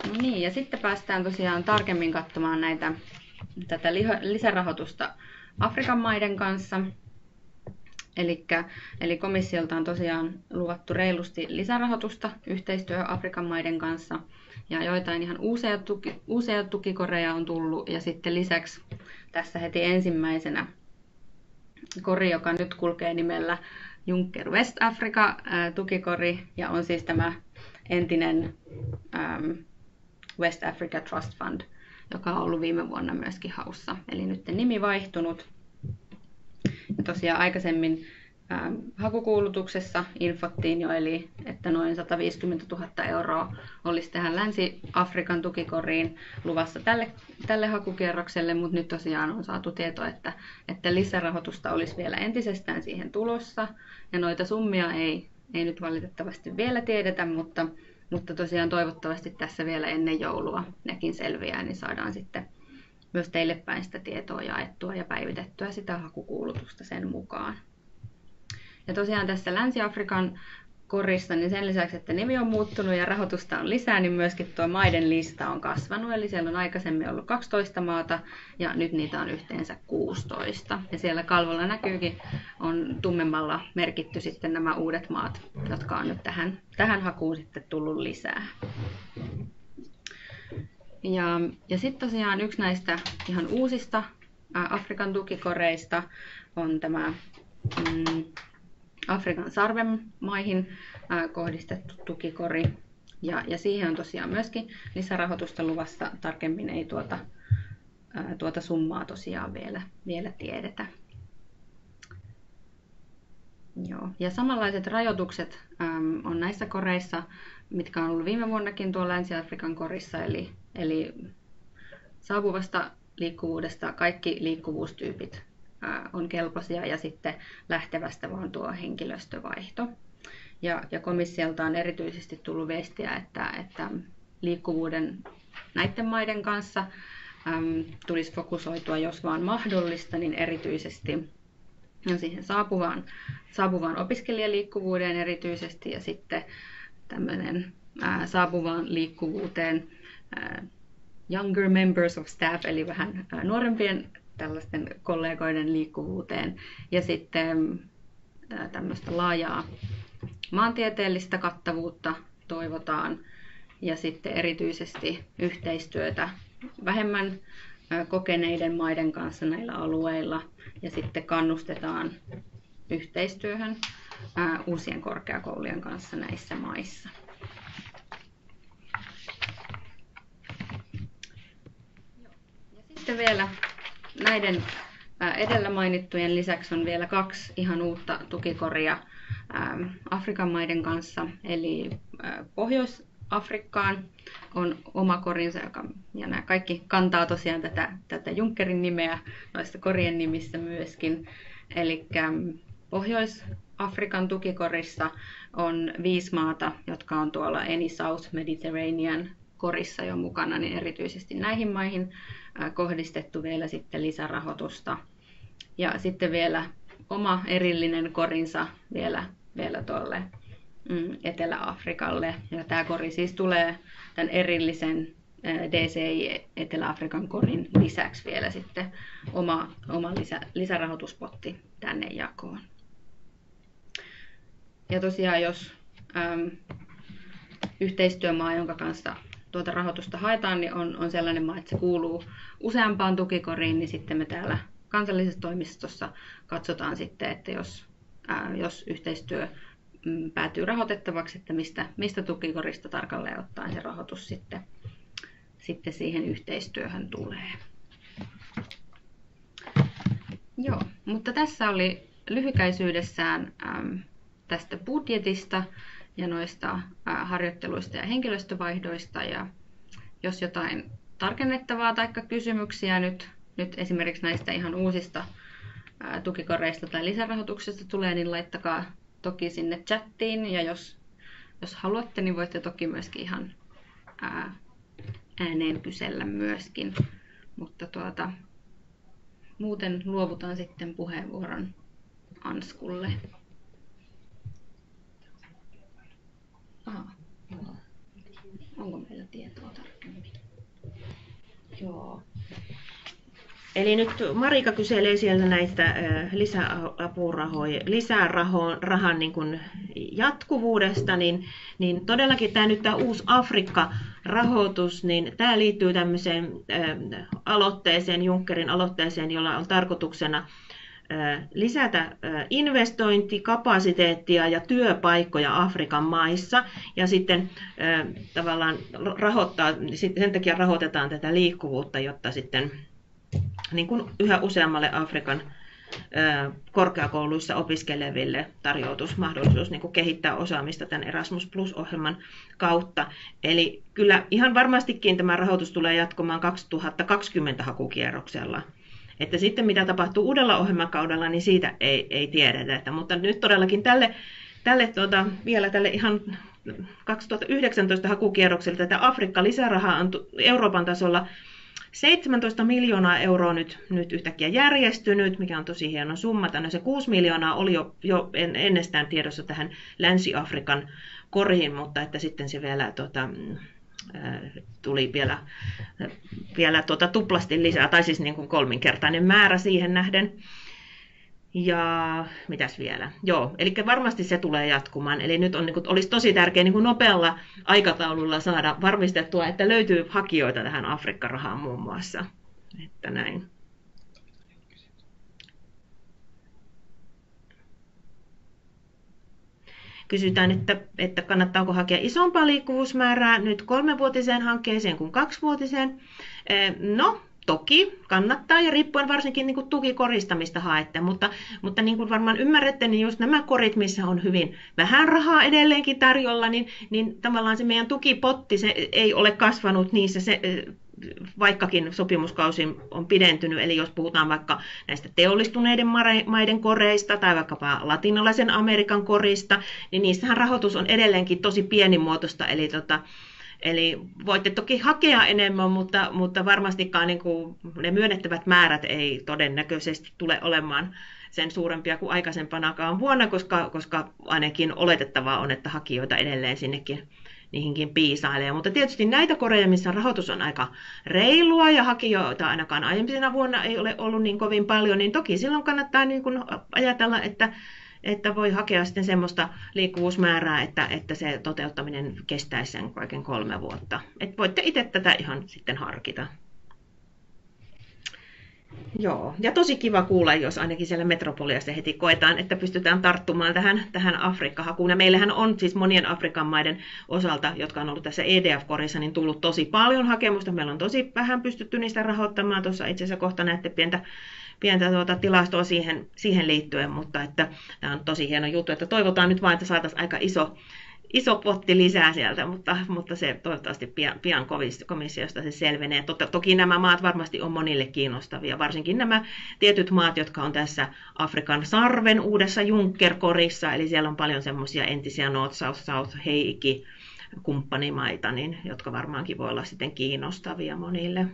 No niin, ja sitten päästään tosiaan tarkemmin katsomaan näitä, tätä lisärahoitusta Afrikan maiden kanssa. Elikkä, eli komissiolta on tosiaan luvattu reilusti lisärahoitusta yhteistyö Afrikan maiden kanssa. Ja joitain ihan uusia, tuki, uusia tukikoreja on tullut. Ja sitten lisäksi tässä heti ensimmäisenä kori, joka nyt kulkee nimellä Juncker West Africa tukikori. Ja on siis tämä entinen West Africa Trust Fund, joka on ollut viime vuonna myöskin haussa. Eli nyt nimi vaihtunut. Ja tosiaan aikaisemmin ähm, hakukuulutuksessa infottiin jo, eli että noin 150 000 euroa olisi tähän Länsi-Afrikan tukikoriin luvassa tälle, tälle hakukierrokselle, mutta nyt tosiaan on saatu tieto, että, että lisärahoitusta olisi vielä entisestään siihen tulossa, ja noita summia ei, ei nyt valitettavasti vielä tiedetä, mutta mutta tosiaan toivottavasti tässä vielä ennen joulua nekin selviää, niin saadaan sitten myös teille päin sitä tietoa jaettua ja päivitettyä sitä hakukuulutusta sen mukaan. Ja tosiaan tässä Länsi-Afrikan korissa, niin sen lisäksi, että nimi on muuttunut ja rahoitusta on lisää, niin myöskin tuo maiden lista on kasvanut. Eli siellä on aikaisemmin ollut 12 maata ja nyt niitä on yhteensä 16. Ja siellä kalvolla näkyykin, on tummemmalla merkitty sitten nämä uudet maat, jotka on nyt tähän, tähän hakuun sitten tullut lisää. Ja, ja sitten tosiaan yksi näistä ihan uusista Afrikan tukikoreista on tämä mm, Afrikan sarven maihin kohdistettu tukikori. Ja, ja siihen on tosiaan myöskin lisärahoitusta luvassa. Tarkemmin ei tuota, tuota summaa tosiaan vielä, vielä tiedetä. Joo. Ja samanlaiset rajoitukset äm, on näissä koreissa, mitkä on ollut viime vuonnakin tuolla Länsi-Afrikan korissa. Eli, eli saapuvasta liikkuvuudesta kaikki liikkuvuustyypit on kelpoisia ja sitten lähtevästä vaan tuo henkilöstövaihto. Ja, ja komissiolta on erityisesti tullut viestiä, että, että liikkuvuuden näiden maiden kanssa äm, tulisi fokusoitua, jos vaan mahdollista, niin erityisesti siihen saapuvaan, saapuvaan opiskelijaliikkuvuuteen erityisesti ja sitten tämmöinen ää, saapuvaan liikkuvuuteen ää, younger members of staff, eli vähän nuorempien tällaisten kollegoiden liikkuvuuteen. Ja sitten tämmöistä laajaa maantieteellistä kattavuutta toivotaan. Ja sitten erityisesti yhteistyötä vähemmän kokeneiden maiden kanssa näillä alueilla. Ja sitten kannustetaan yhteistyöhön uusien korkeakoulujen kanssa näissä maissa. Ja sitten vielä näiden edellä mainittujen lisäksi on vielä kaksi ihan uutta tukikoria Afrikan maiden kanssa. Eli Pohjois-Afrikkaan on oma korinsa, joka, ja nämä kaikki kantaa tosiaan tätä, tätä Junckerin nimeä noista korien nimissä myöskin. Eli Pohjois-Afrikan tukikorissa on viisi maata, jotka on tuolla Any South Mediterranean korissa jo mukana, niin erityisesti näihin maihin kohdistettu vielä sitten lisärahoitusta. Ja sitten vielä oma erillinen korinsa vielä, vielä tuolle mm, Etelä-Afrikalle. Ja tämä kori siis tulee tämän erillisen DCI Etelä-Afrikan korin lisäksi vielä sitten oma, oma lisä, lisärahoituspotti tänne jakoon. Ja tosiaan jos äm, yhteistyömaa, jonka kanssa tuota rahoitusta haetaan, niin on, on sellainen maa, että se kuuluu useampaan tukikoriin, niin sitten me täällä kansallisessa toimistossa katsotaan sitten, että jos, ää, jos yhteistyö mm, päätyy rahoitettavaksi, että mistä, mistä tukikorista tarkalleen ottaen se rahoitus sitten, sitten siihen yhteistyöhön tulee. Joo, mutta tässä oli lyhykäisyydessään äm, tästä budjetista ja noista harjoitteluista ja henkilöstövaihdoista. Ja jos jotain tarkennettavaa tai kysymyksiä nyt, nyt esimerkiksi näistä ihan uusista tukikoreista tai lisärahoituksesta tulee, niin laittakaa toki sinne chattiin. Ja jos, jos haluatte, niin voitte toki myöskin ihan ää, ääneen kysellä myöskin. Mutta tuota, muuten luovutaan sitten puheenvuoron Anskulle. Aha. Joo. Onko meillä tietoa tarkemmin? Joo. Eli nyt Marika kyselee sieltä näistä lisäapurahoja, lisärahan rahan niin kuin jatkuvuudesta, niin, niin todellakin tämä nyt tämä uusi Afrikka-rahoitus, niin tämä liittyy tämmöiseen aloitteeseen, Junckerin aloitteeseen, jolla on tarkoituksena lisätä investointikapasiteettia ja työpaikkoja Afrikan maissa ja sitten tavallaan rahoittaa, sen takia rahoitetaan tätä liikkuvuutta, jotta sitten niin kuin yhä useammalle Afrikan korkeakouluissa opiskeleville tarjoutus mahdollisuus niin kuin kehittää osaamista tämän Erasmus Plus-ohjelman kautta. Eli kyllä ihan varmastikin tämä rahoitus tulee jatkumaan 2020 hakukierroksella. Että sitten mitä tapahtuu uudella ohjelmakaudella, niin siitä ei, ei tiedetä. Että, mutta nyt todellakin tälle, tälle tuota, vielä tälle ihan 2019 hakukierrokselle tätä Afrikka-lisärahaa on Euroopan tasolla 17 miljoonaa euroa nyt, nyt yhtäkkiä järjestynyt, mikä on tosi hieno summa. Tänne se 6 miljoonaa oli jo, jo ennestään tiedossa tähän Länsi-Afrikan koriin, mutta että sitten se vielä tota, tuli vielä, vielä tuota tuplasti lisää, tai siis niin kuin kolminkertainen määrä siihen nähden. Ja mitäs vielä? Joo, eli varmasti se tulee jatkumaan. Eli nyt on, niin kuin, olisi tosi tärkeää niin kuin nopealla aikataululla saada varmistettua, että löytyy hakijoita tähän Afrikka-rahaan muun muassa. Että näin. Kysytään, että, että kannattaako hakea isompaa liikkuvuusmäärää nyt kolmevuotiseen hankkeeseen kuin kaksivuotiseen. No, toki kannattaa ja riippuen varsinkin niin kuin tukikoristamista haette, mutta, mutta niin kuin varmaan ymmärrätte, niin just nämä korit, missä on hyvin vähän rahaa edelleenkin tarjolla, niin, niin tavallaan se meidän tukipotti se ei ole kasvanut niissä se, vaikkakin sopimuskausi on pidentynyt, eli jos puhutaan vaikka näistä teollistuneiden maiden koreista tai vaikkapa latinalaisen Amerikan korista, niin niissähän rahoitus on edelleenkin tosi pienimuotoista, eli tota, Eli voitte toki hakea enemmän, mutta, mutta varmastikaan niin kuin ne myönnettävät määrät ei todennäköisesti tule olemaan sen suurempia kuin aikaisempanakaan vuonna, koska, koska ainakin oletettavaa on, että hakijoita edelleen sinnekin niihinkin piisailee. Mutta tietysti näitä koreja, missä rahoitus on aika reilua ja hakijoita ainakaan aiempina vuonna ei ole ollut niin kovin paljon, niin toki silloin kannattaa niin kuin ajatella, että että voi hakea sitten semmoista liikkuvuusmäärää, että, että se toteuttaminen kestäisi sen kaiken kolme vuotta. Et voitte itse tätä ihan sitten harkita. Joo, ja tosi kiva kuulla, jos ainakin siellä Metropoliassa heti koetaan, että pystytään tarttumaan tähän, tähän Afrikka-hakuun. Ja meillähän on siis monien Afrikan maiden osalta, jotka on ollut tässä EDF-korissa, niin tullut tosi paljon hakemusta. Meillä on tosi vähän pystytty niistä rahoittamaan. Tuossa itse asiassa kohta näette pientä pientä tuota tilastoa siihen, siihen liittyen, mutta että tämä on tosi hieno juttu, että toivotaan nyt vain, että saataisiin aika iso, iso potti lisää sieltä, mutta, mutta se toivottavasti pian, pian komissiosta se selvenee. Totta, toki nämä maat varmasti on monille kiinnostavia, varsinkin nämä tietyt maat, jotka on tässä Afrikan sarven uudessa Junkerkorissa, eli siellä on paljon semmoisia entisiä North, South, South, Heikki, kumppanimaita, niin, jotka varmaankin voi olla sitten kiinnostavia monille.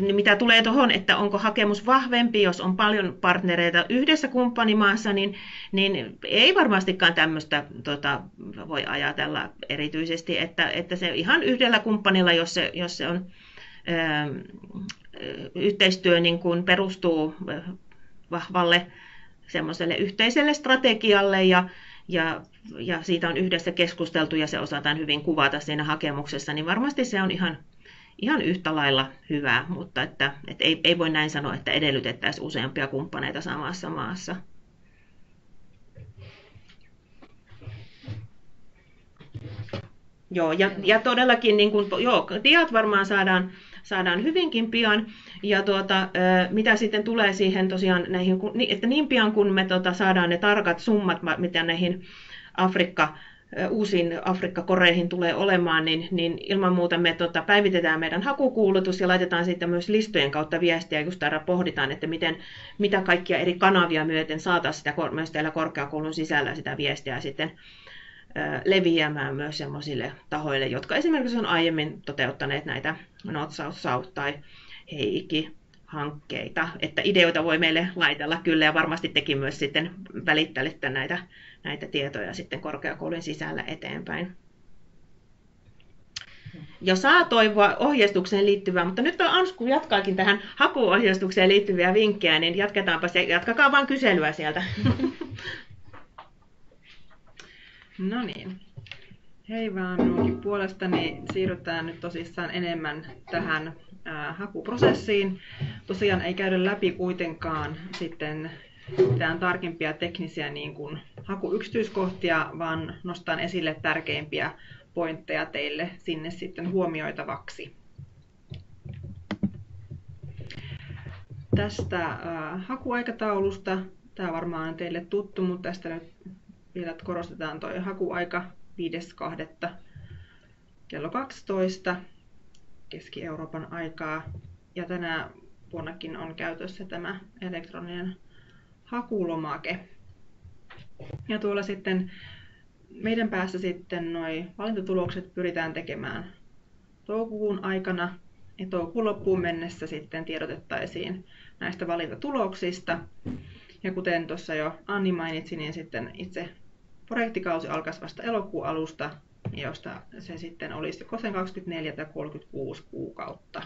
Mitä tulee tuohon, että onko hakemus vahvempi, jos on paljon partnereita yhdessä kumppanimaassa, niin, niin ei varmastikaan tämmöistä tota, voi ajatella erityisesti, että, että se ihan yhdellä kumppanilla, jos se, jos se on ää, ähm, yhteistyö niin kuin perustuu äh, vahvalle semmoiselle yhteiselle strategialle ja, ja, ja siitä on yhdessä keskusteltu ja se osataan hyvin kuvata siinä hakemuksessa, niin varmasti se on ihan ihan yhtä lailla hyvä, mutta että, että ei, ei voi näin sanoa, että edellytettäisiin useampia kumppaneita samassa maassa. Joo, ja, ja todellakin niin kuin, joo, diat varmaan saadaan, saadaan hyvinkin pian. Ja tuota, mitä sitten tulee siihen tosiaan näihin, että niin pian kun me tuota, saadaan ne tarkat summat, mitä näihin Afrikka uusiin Afrikka-koreihin tulee olemaan, niin, niin ilman muuta me tota, päivitetään meidän hakukuulutus ja laitetaan sitten myös listojen kautta viestiä, just täällä pohditaan, että miten, mitä kaikkia eri kanavia myöten saataisiin sitä, myös täällä korkeakoulun sisällä sitä viestiä sitten leviämään myös sellaisille tahoille, jotka esimerkiksi on aiemmin toteuttaneet näitä North South South tai Heikki hankkeita, että ideoita voi meille laitella kyllä ja varmasti tekin myös sitten välittelitte näitä näitä tietoja sitten korkeakoulun sisällä eteenpäin. Ja saa toivoa ohjeistukseen liittyvää, mutta nyt on Ansku jatkaakin tähän hakuohjeistukseen liittyviä vinkkejä, niin jatketaanpa se, jatkakaa vaan kyselyä sieltä. No niin. Hei vaan minunkin puolestani siirrytään nyt tosissaan enemmän tähän hakuprosessiin. Tosiaan ei käydä läpi kuitenkaan sitten mitään tarkempia teknisiä niin kuin hakuyksityiskohtia, vaan nostan esille tärkeimpiä pointteja teille sinne sitten huomioitavaksi. Tästä äh, hakuaikataulusta, tämä varmaan on teille tuttu, mutta tästä nyt vielä korostetaan tuo hakuaika 5.2. kello 12 Keski-Euroopan aikaa. Ja tänä vuonnakin on käytössä tämä elektroninen hakulomake. Ja tuolla sitten meidän päässä sitten noi valintatulokset pyritään tekemään toukokuun aikana ja toukokuun loppuun mennessä sitten tiedotettaisiin näistä valintatuloksista. Ja kuten tuossa jo Anni mainitsi, niin sitten itse projektikausi alkaisi vasta elokuun alusta, josta se sitten olisi kosen 24 tai 36 kuukautta.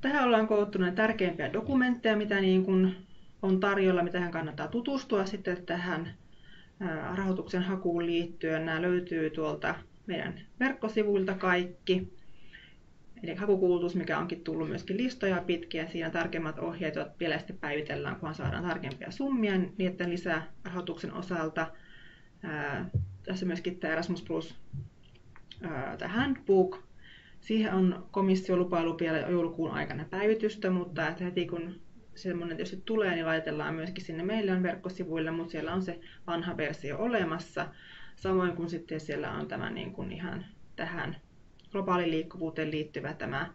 Tähän ollaan koottu näitä tärkeimpiä dokumentteja, mitä niin kuin on tarjolla, mitä hän kannattaa tutustua sitten tähän rahoituksen hakuun liittyen. Nämä löytyy tuolta meidän verkkosivuilta kaikki. Eli hakukuulutus, mikä onkin tullut myöskin listoja pitkiä, siinä tarkemmat ohjeet jotka vielä sitten päivitellään, kunhan saadaan tarkempia summia niiden lisärahoituksen osalta. Ää, tässä myöskin tämä Erasmus Plus ää, tämä handbook. Siihen on komissio lupailu vielä joulukuun aikana päivitystä, mutta että heti kun semmoinen tietysti tulee, niin laitellaan myöskin sinne meille verkkosivuille, mutta siellä on se vanha versio olemassa. Samoin kuin sitten siellä on tämä niin kuin ihan tähän globaaliin liikkuvuuteen liittyvä tämä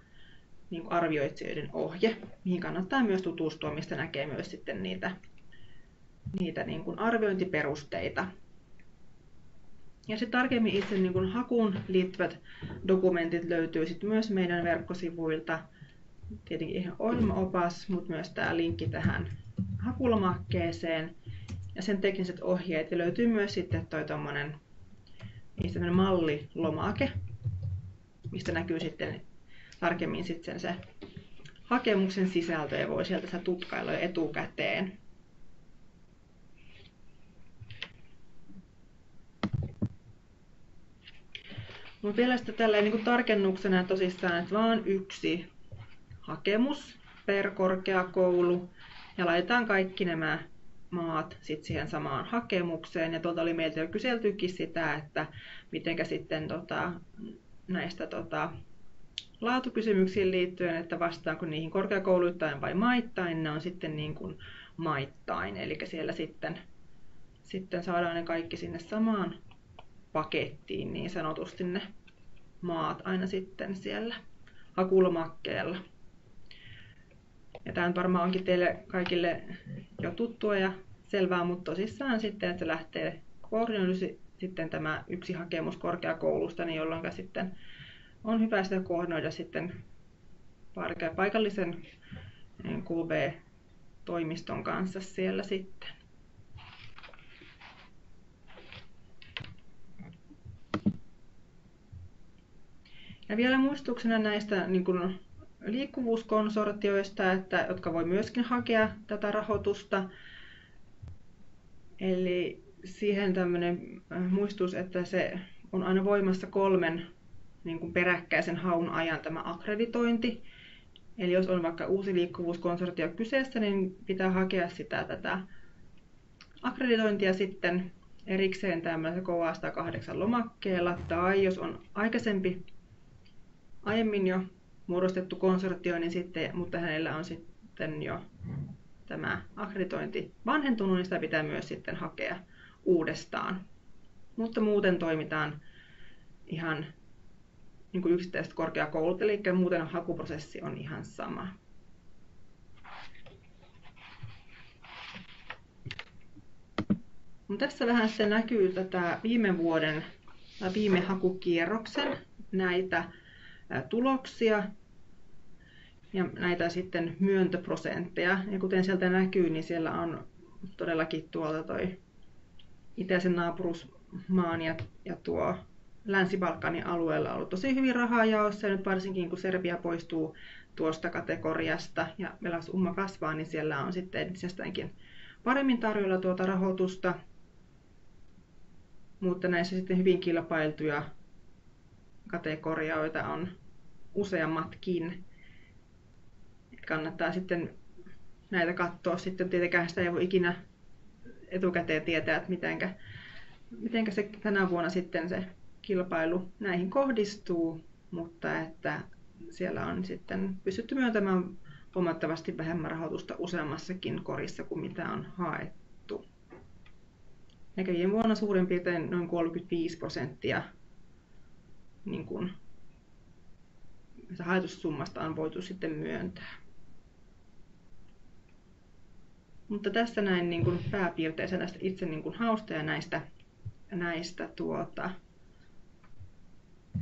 niin kuin arvioitsijoiden ohje, mihin kannattaa myös tutustua, mistä näkee myös sitten niitä, niitä niin kuin arviointiperusteita. Ja sitten tarkemmin itse niin kuin hakuun liittyvät dokumentit löytyy sitten myös meidän verkkosivuilta. Tietenkin ihan ohjelmaopas, mutta myös tämä linkki tähän hakulomakkeeseen ja sen tekniset ohjeet. Ja löytyy myös sitten toi tommonen, mallilomake, mistä näkyy sitten tarkemmin sitten se hakemuksen sisältö ja voi sieltä tutkailla jo etukäteen. Mutta vielä sitten tälleen niin tarkennuksena tosissaan, että vain yksi hakemus per korkeakoulu ja laitetaan kaikki nämä maat sit siihen samaan hakemukseen. Ja tuolta oli meiltä jo kyseltykin sitä, että mitenkä sitten tota, näistä tota, laatukysymyksiin liittyen, että vastaanko niihin korkeakouluittain vai maittain, ne on sitten niin kuin maittain. Eli siellä sitten, sitten saadaan ne kaikki sinne samaan pakettiin niin sanotusti ne maat aina sitten siellä hakulomakkeella. Ja tämä varmaan onkin teille kaikille jo tuttua ja selvää, mutta tosissaan sitten, että se lähtee koordinoidusti sitten tämä yksi hakemus korkeakoulusta, niin jolloin sitten on hyvä sitä koordinoida sitten paikallisen QB-toimiston kanssa siellä sitten. Ja vielä muistutuksena näistä niin kuin liikkuvuuskonsortioista, että, jotka voi myöskin hakea tätä rahoitusta. Eli siihen tämmöinen äh, muistutus, että se on aina voimassa kolmen niin kuin peräkkäisen haun ajan tämä akkreditointi. Eli jos on vaikka uusi liikkuvuuskonsortio kyseessä, niin pitää hakea sitä tätä akkreditointia sitten erikseen tämmöisellä KA108 lomakkeella, tai jos on aikaisempi, aiemmin jo muodostettu konsortio, niin sitten, mutta hänellä on sitten jo tämä akkreditointi vanhentunut, niin sitä pitää myös sitten hakea uudestaan. Mutta muuten toimitaan ihan niin kuin yksittäiset korkeakoulut, eli muuten hakuprosessi on ihan sama. No tässä vähän se näkyy tätä viime vuoden tai viime hakukierroksen näitä tuloksia ja näitä sitten myöntöprosentteja. Ja kuten sieltä näkyy, niin siellä on todellakin tuolta toi itäisen naapurusmaan ja, ja tuo Länsi-Balkanin alueella ollut tosi hyvin rahaa jaossa, ja nyt varsinkin kun Serbia poistuu tuosta kategoriasta ja Velas Umma kasvaa, niin siellä on sitten entisestäänkin paremmin tarjolla tuota rahoitusta. Mutta näissä sitten hyvin kilpailtuja kategorioita on useammatkin. Kannattaa sitten näitä katsoa. Sitten tietenkään sitä ei voi ikinä etukäteen tietää, että mitenkä, mitenkä se tänä vuonna sitten se kilpailu näihin kohdistuu, mutta että siellä on sitten pystytty myöntämään huomattavasti vähemmän rahoitusta useammassakin korissa kuin mitä on haettu. Ja vuonna suurin piirtein noin 35 prosenttia niin kuin, haetussummasta on voitu sitten myöntää. Mutta tässä näin niin kuin pääpiirteisen tästä itse niin kuin hausta ja näistä, näistä tuota,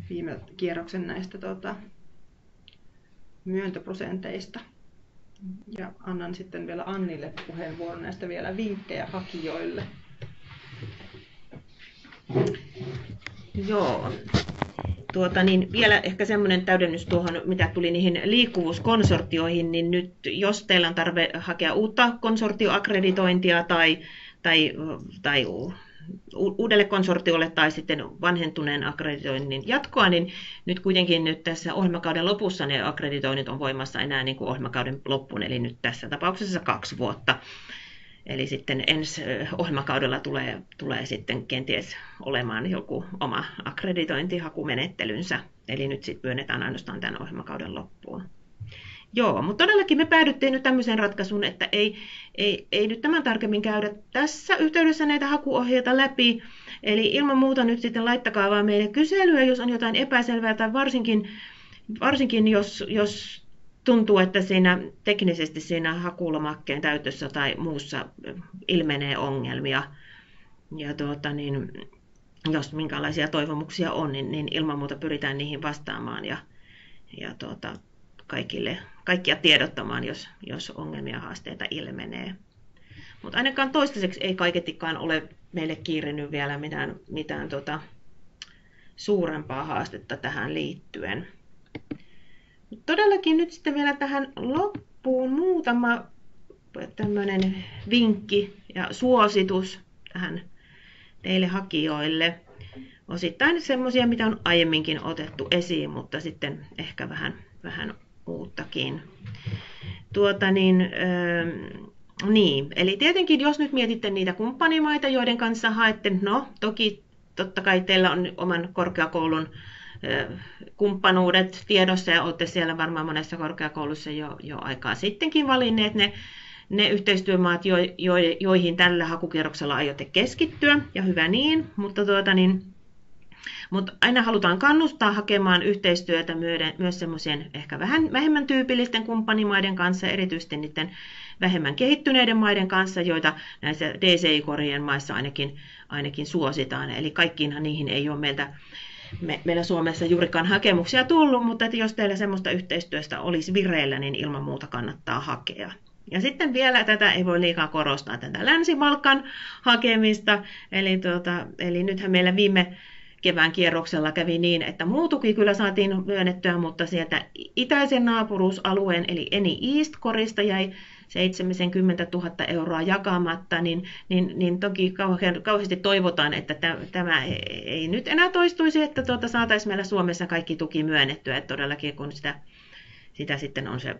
viime kierroksen näistä tuota, myöntöprosenteista. Ja annan sitten vielä Annille puheenvuoron näistä vielä vinkkejä hakijoille. Joo. Tuota, niin vielä ehkä semmoinen täydennys tuohon, mitä tuli niihin liikkuvuuskonsortioihin, niin nyt jos teillä on tarve hakea uutta konsortioakkreditointia tai, tai, tai uudelle konsortiolle tai sitten vanhentuneen akkreditoinnin jatkoa, niin nyt kuitenkin nyt tässä ohjelmakauden lopussa ne akkreditoinnit on voimassa enää niin kuin ohjelmakauden loppuun, eli nyt tässä tapauksessa kaksi vuotta. Eli sitten ensi ohjelmakaudella tulee, tulee sitten kenties olemaan joku oma akkreditointihakumenettelynsä. Eli nyt sitten myönnetään ainoastaan tämän ohjelmakauden loppuun. Joo, mutta todellakin me päädyttiin nyt tämmöiseen ratkaisuun, että ei, ei, ei nyt tämän tarkemmin käydä tässä yhteydessä näitä hakuohjeita läpi. Eli ilman muuta nyt sitten laittakaa vaan meille kyselyä, jos on jotain epäselvää tai varsinkin, varsinkin jos, jos tuntuu, että siinä teknisesti siinä hakulomakkeen täytössä tai muussa ilmenee ongelmia. Ja tuota, niin, jos minkälaisia toivomuksia on, niin, niin ilman muuta pyritään niihin vastaamaan ja, ja tuota, kaikille, kaikkia tiedottamaan, jos, jos ongelmia haasteita ilmenee. Mutta ainakaan toistaiseksi ei kaiketikaan ole meille kiirinyt vielä mitään, mitään tota, suurempaa haastetta tähän liittyen. Todellakin nyt sitten vielä tähän loppuun muutama tämmöinen vinkki ja suositus tähän teille hakijoille. Osittain semmoisia, mitä on aiemminkin otettu esiin, mutta sitten ehkä vähän, vähän uuttakin. Tuota niin, äh, niin, eli tietenkin jos nyt mietitte niitä kumppanimaita, joiden kanssa haette, no toki totta kai teillä on oman korkeakoulun kumppanuudet tiedossa ja olette siellä varmaan monessa korkeakoulussa jo, jo aikaa sittenkin valinneet ne, ne yhteistyömaat, jo, jo, joihin tällä hakukierroksella aiotte keskittyä, ja hyvä niin, mutta tuota niin, mutta aina halutaan kannustaa hakemaan yhteistyötä myös semmoisien ehkä vähän vähemmän tyypillisten kumppanimaiden kanssa, erityisesti niiden vähemmän kehittyneiden maiden kanssa, joita näissä DCI-korien maissa ainakin, ainakin suositaan. Eli kaikkiinhan niihin ei ole meiltä me, meillä Suomessa juurikaan hakemuksia tullut, mutta että jos teillä semmoista yhteistyöstä olisi vireillä, niin ilman muuta kannattaa hakea. Ja sitten vielä tätä ei voi liikaa korostaa, tätä länsimalkan hakemista. Eli, tuota, eli nythän meillä viime kevään kierroksella kävi niin, että muu tuki kyllä saatiin myönnettyä, mutta sieltä itäisen naapuruusalueen eli Eni East-korista jäi 70 000 euroa jakamatta, niin, niin, niin toki kauhean, kauheasti toivotaan, että tämä ei nyt enää toistuisi, että tuota, saataisiin meillä Suomessa kaikki tuki myönnettyä, että todellakin kun sitä, sitä sitten on se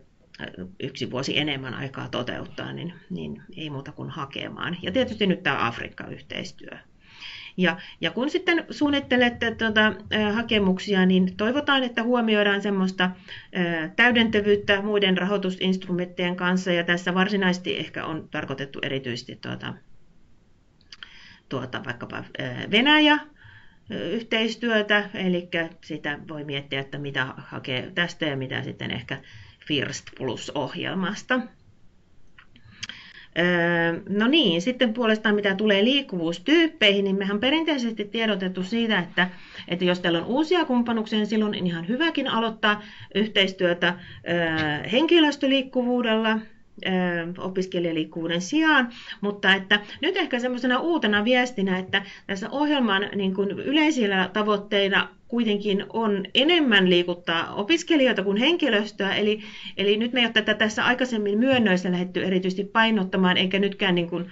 yksi vuosi enemmän aikaa toteuttaa, niin, niin ei muuta kuin hakemaan. Ja tietysti nyt tämä Afrikka-yhteistyö. Ja, ja kun sitten suunnittelette tuota, hakemuksia, niin toivotaan, että huomioidaan semmoista täydentävyyttä muiden rahoitusinstrumenttien kanssa, ja tässä varsinaisesti ehkä on tarkoitettu erityisesti tuota, tuota, vaikkapa Venäjä, yhteistyötä, eli sitä voi miettiä, että mitä hakee tästä ja mitä sitten ehkä First Plus-ohjelmasta. No niin, sitten puolestaan mitä tulee liikkuvuustyyppeihin, niin mehän perinteisesti tiedotettu siitä, että, että jos teillä on uusia kumppanuksia, niin silloin on ihan hyväkin aloittaa yhteistyötä henkilöstöliikkuvuudella, opiskelijaliikkuvuuden sijaan, mutta että nyt ehkä semmoisena uutena viestinä, että tässä ohjelman niin kuin yleisillä tavoitteina kuitenkin on enemmän liikuttaa opiskelijoita kuin henkilöstöä, eli, eli nyt me ei ole tätä tässä aikaisemmin myönnöissä lähdetty erityisesti painottamaan, eikä nytkään niin kuin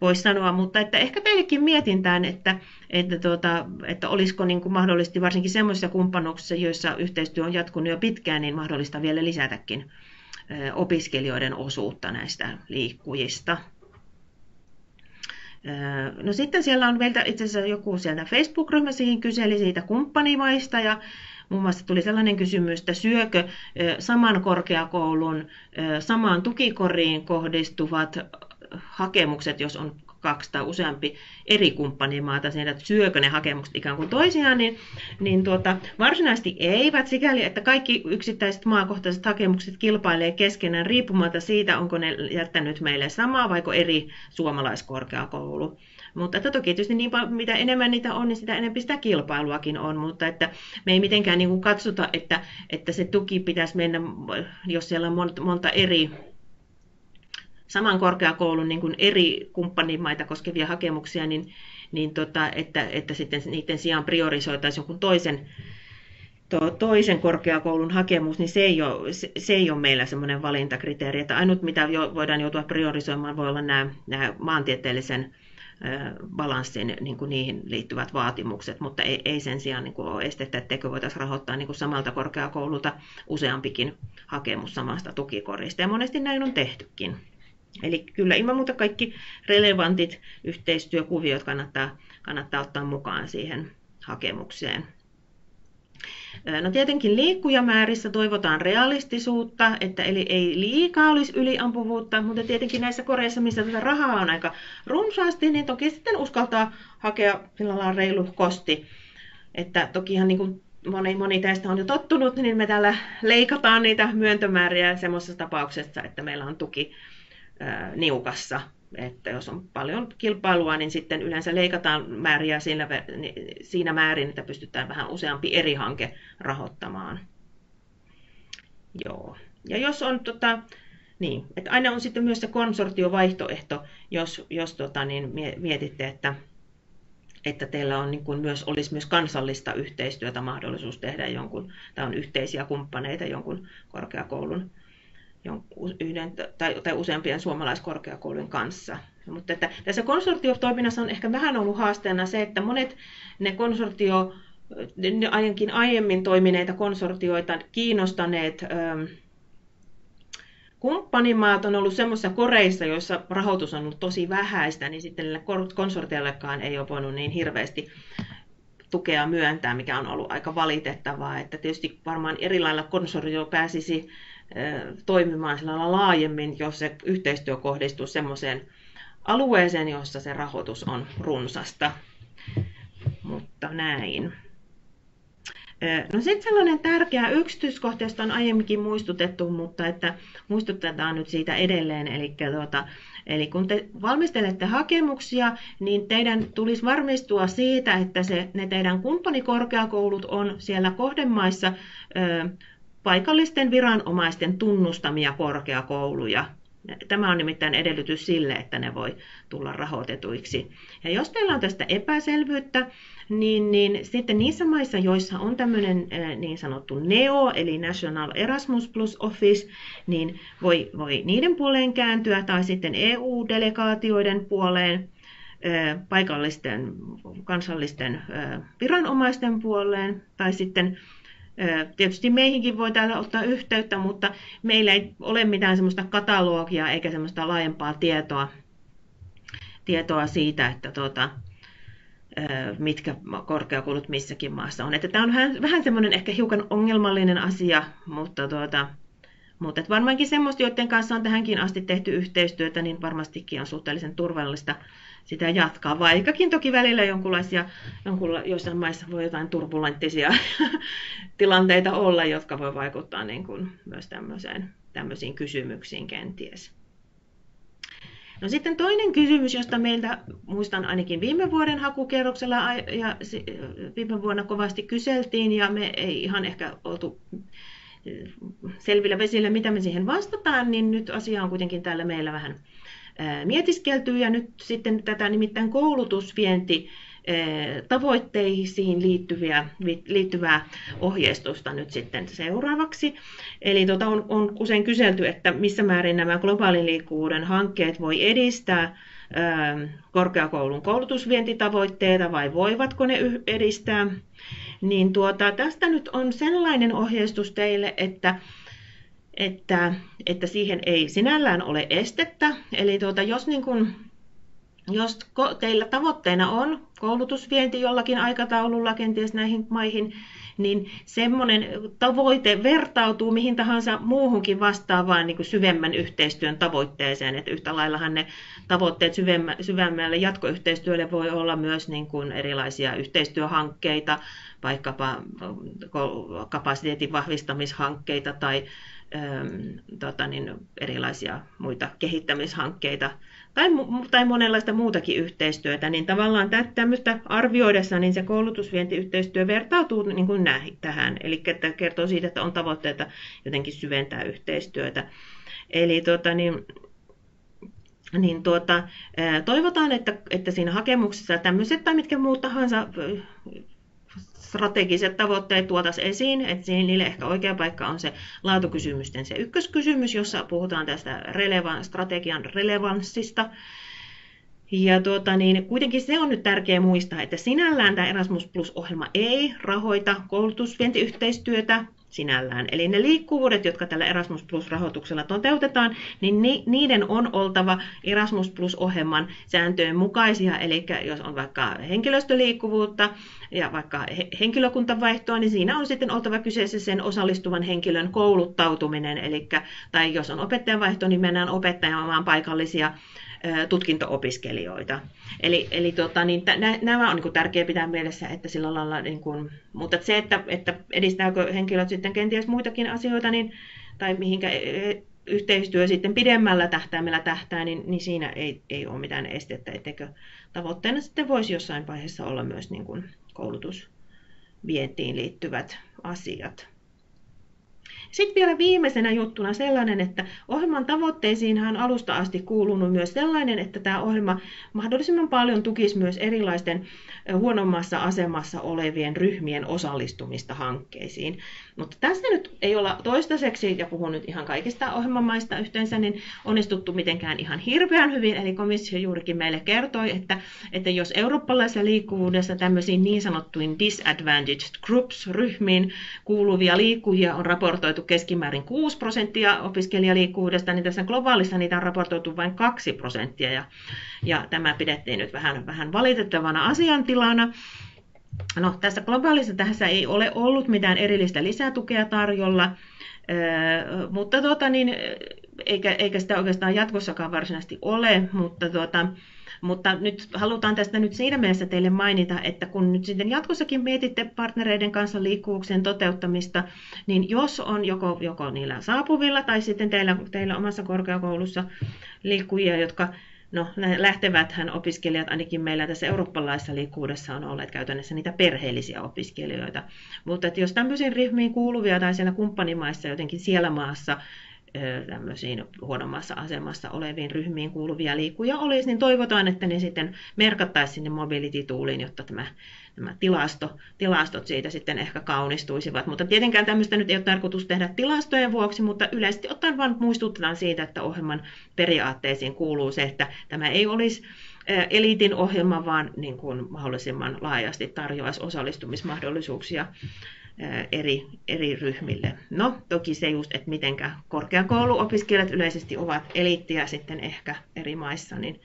voi sanoa, mutta että ehkä teillekin mietintään, että, että, tuota, että olisiko niin kuin mahdollisesti varsinkin semmoisissa kumppanuuksissa, joissa yhteistyö on jatkunut jo pitkään, niin mahdollista vielä lisätäkin opiskelijoiden osuutta näistä liikkujista. No sitten siellä on meiltä itse asiassa joku sieltä Facebook-ryhmä siihen kyseli siitä kumppanimaista ja muun muassa tuli sellainen kysymys, että syökö saman korkeakoulun samaan tukikoriin kohdistuvat hakemukset, jos on kaksi tai useampi eri kumppanimaata, siinä, että syökö ne hakemukset ikään kuin toisiaan, niin, niin tuota, varsinaisesti eivät sikäli, että kaikki yksittäiset maakohtaiset hakemukset kilpailee keskenään riippumatta siitä, onko ne jättänyt meille samaa vaiko eri suomalaiskorkeakoulu. Mutta että toki tietysti niin mitä enemmän niitä on, niin sitä enemmän sitä kilpailuakin on, mutta että me ei mitenkään niin kuin katsota, että, että se tuki pitäisi mennä, jos siellä on monta eri saman korkeakoulun niin kuin eri kumppanimaita koskevia hakemuksia, niin, niin tota, että, että sitten niiden sijaan priorisoitaisiin jonkun toisen, to, toisen korkeakoulun hakemus, niin se ei ole, se, se ei ole meillä semmoinen valintakriteeri. Että ainut, mitä jo, voidaan joutua priorisoimaan, voi olla nämä, nämä maantieteellisen balanssin niin kuin niihin liittyvät vaatimukset, mutta ei, ei sen sijaan niin kuin ole estettä, etteikö voitaisiin rahoittaa niin kuin samalta korkeakoululta useampikin hakemus samasta tukikorista. Ja monesti näin on tehtykin. Eli kyllä ilman muuta kaikki relevantit yhteistyökuviot kannattaa, kannattaa ottaa mukaan siihen hakemukseen. No tietenkin liikkujamäärissä toivotaan realistisuutta, että eli ei liikaa olisi yliampuvuutta, mutta tietenkin näissä koreissa, missä tätä rahaa on aika runsaasti, niin toki sitten uskaltaa hakea sillä reilu kosti. Että tokihan niin kuin moni, moni teistä on jo tottunut, niin me täällä leikataan niitä myöntömääriä semmoisessa tapauksessa, että meillä on tuki niukassa että jos on paljon kilpailua, niin sitten yleensä leikataan määriä siinä, siinä määrin, että pystytään vähän useampi eri hanke rahoittamaan. Joo. Ja jos on tota, niin, että aina on sitten myös se konsortiovaihtoehto, jos, jos tota, niin mietitte, että, että teillä on niin kuin myös, olisi myös kansallista yhteistyötä mahdollisuus tehdä jonkun, tai on yhteisiä kumppaneita jonkun korkeakoulun yhden tai, tai useampien suomalaiskorkeakoulujen kanssa. Mutta että tässä konsortiotoiminnassa on ehkä vähän ollut haasteena se, että monet ne konsortio, ainakin aiemmin toimineita konsortioita kiinnostaneet ähm, kumppanimaat on ollut semmoisissa koreissa, joissa rahoitus on ollut tosi vähäistä, niin sitten konsortioillekaan ei ole voinut niin hirveästi tukea myöntää, mikä on ollut aika valitettavaa. Että tietysti varmaan eri lailla konsortio pääsisi toimimaan sillä laajemmin, jos se yhteistyö kohdistuu semmoiseen alueeseen, jossa se rahoitus on runsasta. Mutta näin. No sitten sellainen tärkeä yksityiskohta, josta on aiemminkin muistutettu, mutta että muistutetaan nyt siitä edelleen. Eli, tuota, eli kun te valmistelette hakemuksia, niin teidän tulisi varmistua siitä, että se, ne teidän kumppanikorkeakoulut on siellä kohdemaissa ö, paikallisten viranomaisten tunnustamia korkeakouluja. Tämä on nimittäin edellytys sille, että ne voi tulla rahoitetuiksi. Ja jos teillä on tästä epäselvyyttä, niin, niin sitten niissä maissa, joissa on tämmöinen niin sanottu NEO, eli National Erasmus Plus Office, niin voi, voi niiden puoleen kääntyä, tai sitten EU-delegaatioiden puoleen, paikallisten kansallisten viranomaisten puoleen, tai sitten Tietysti meihinkin voi täällä ottaa yhteyttä, mutta meillä ei ole mitään semmoista katalogia eikä semmoista laajempaa tietoa, tietoa siitä, että tuota, mitkä korkeakoulut missäkin maassa on. Että tämä on vähän, vähän semmoinen ehkä hiukan ongelmallinen asia, mutta, tuota, mutta että varmaankin semmoista, joiden kanssa on tähänkin asti tehty yhteistyötä, niin varmastikin on suhteellisen turvallista sitä jatkaa, vaikkakin toki välillä jonkunlaisia, jonkunla, joissain maissa voi jotain turbulenttisia tilanteita olla, jotka voi vaikuttaa niin kuin myös tämmöisiin kysymyksiin kenties. No sitten toinen kysymys, josta meiltä muistan ainakin viime vuoden hakukierroksella ja viime vuonna kovasti kyseltiin ja me ei ihan ehkä oltu selvillä vesillä, mitä me siihen vastataan, niin nyt asia on kuitenkin täällä meillä vähän mietiskelty ja nyt sitten tätä nimittäin koulutusvienti tavoitteisiin liittyviä, liittyvää ohjeistusta nyt sitten seuraavaksi. Eli tuota on, on usein kyselty, että missä määrin nämä globaalin liikkuvuuden hankkeet voi edistää korkeakoulun koulutusvientitavoitteita vai voivatko ne edistää. Niin tuota, tästä nyt on sellainen ohjeistus teille, että että, että siihen ei sinällään ole estettä. Eli tuota, jos, niin kun, jos teillä tavoitteena on koulutusvienti jollakin aikataululla kenties näihin maihin, niin semmoinen tavoite vertautuu mihin tahansa muuhunkin vastaavaan niin kuin syvemmän yhteistyön tavoitteeseen. Että yhtä laillahan ne tavoitteet syvemmälle jatkoyhteistyölle voi olla myös niin kuin erilaisia yhteistyöhankkeita, vaikkapa kapasiteetin vahvistamishankkeita tai tota niin, erilaisia muita kehittämishankkeita tai, tai monenlaista muutakin yhteistyötä, niin tavallaan tämmöistä arvioidessa niin se koulutusvientiyhteistyö vertautuu niin kuin näihin, tähän, eli että kertoo siitä, että on tavoitteita jotenkin syventää yhteistyötä. Eli tota, niin, niin tuota, toivotaan, että, että siinä hakemuksessa tämmöiset tai mitkä muut tahansa strategiset tavoitteet tuotaisiin esiin, että niille ehkä oikea paikka on se laatukysymysten se ykköskysymys, jossa puhutaan tästä relevan, strategian relevanssista. Ja tuota, niin kuitenkin se on nyt tärkeää muistaa, että sinällään tämä Erasmus Plus-ohjelma ei rahoita koulutusvientiyhteistyötä, sinällään. Eli ne liikkuvuudet, jotka tällä Erasmus Plus-rahoituksella toteutetaan, niin ni, niiden on oltava Erasmus Plus-ohjelman sääntöjen mukaisia. Eli jos on vaikka henkilöstöliikkuvuutta ja vaikka henkilökuntavaihtoa, niin siinä on sitten oltava kyseessä sen osallistuvan henkilön kouluttautuminen. Eli, tai jos on opettajanvaihto, niin mennään opettajamaan paikallisia tutkinto-opiskelijoita. Eli, eli tota, niin t- nämä on niin tärkeää pitää mielessä, että sillä lailla, niin kuin, mutta se, että, että edistääkö henkilöt sitten kenties muitakin asioita, niin, tai mihinkä e, e, yhteistyö sitten pidemmällä tähtäimellä tähtää, niin, niin siinä ei, ei ole mitään estettä, etteikö tavoitteena sitten voisi jossain vaiheessa olla myös niin kuin koulutusvientiin liittyvät asiat. Sitten vielä viimeisenä juttuna sellainen, että ohjelman tavoitteisiin on alusta asti kuulunut myös sellainen, että tämä ohjelma mahdollisimman paljon tukisi myös erilaisten huonommassa asemassa olevien ryhmien osallistumista hankkeisiin. Mutta tässä nyt ei olla toistaiseksi, ja puhun nyt ihan kaikista ohjelmamaista yhteensä, niin onnistuttu mitenkään ihan hirveän hyvin. Eli komissio juurikin meille kertoi, että, että jos eurooppalaisessa liikkuvuudessa tämmöisiin niin sanottuihin disadvantaged groups-ryhmiin kuuluvia liikkujia on raportoitu keskimäärin 6 prosenttia opiskelijaliikkuvuudesta, niin tässä globaalissa niitä on raportoitu vain 2 prosenttia. Ja, ja tämä pidettiin nyt vähän, vähän valitettavana asiantilana. No, tässä globaalissa tässä ei ole ollut mitään erillistä lisätukea tarjolla, mutta tuota, niin, eikä, eikä sitä oikeastaan jatkossakaan varsinaisesti ole, mutta, tuota, mutta nyt halutaan tästä nyt siinä mielessä teille mainita, että kun nyt sitten jatkossakin mietitte partnereiden kanssa liikkuvuuksien toteuttamista, niin jos on joko, joko niillä saapuvilla tai sitten teillä, teillä omassa korkeakoulussa liikkujia, jotka No, lähteväthän opiskelijat, ainakin meillä tässä eurooppalaisessa liikkuudessa on olleet käytännössä niitä perheellisiä opiskelijoita. Mutta että jos tämmöisiin ryhmiin kuuluvia tai siellä kumppanimaissa jotenkin siellä maassa tämmöisiin huonommassa asemassa oleviin ryhmiin kuuluvia liikkuja olisi, niin toivotaan, että ne sitten merkattaisiin sinne mobility-tuuliin, jotta tämä nämä tilasto, tilastot siitä sitten ehkä kaunistuisivat. Mutta tietenkään tämmöistä nyt ei ole tarkoitus tehdä tilastojen vuoksi, mutta yleisesti ottaen vain muistutetaan siitä, että ohjelman periaatteisiin kuuluu se, että tämä ei olisi eliitin ohjelma, vaan niin kuin mahdollisimman laajasti tarjoaisi osallistumismahdollisuuksia eri, eri ryhmille. No, toki se just, että mitenkä korkeakouluopiskelijat yleisesti ovat eliittiä sitten ehkä eri maissa, niin,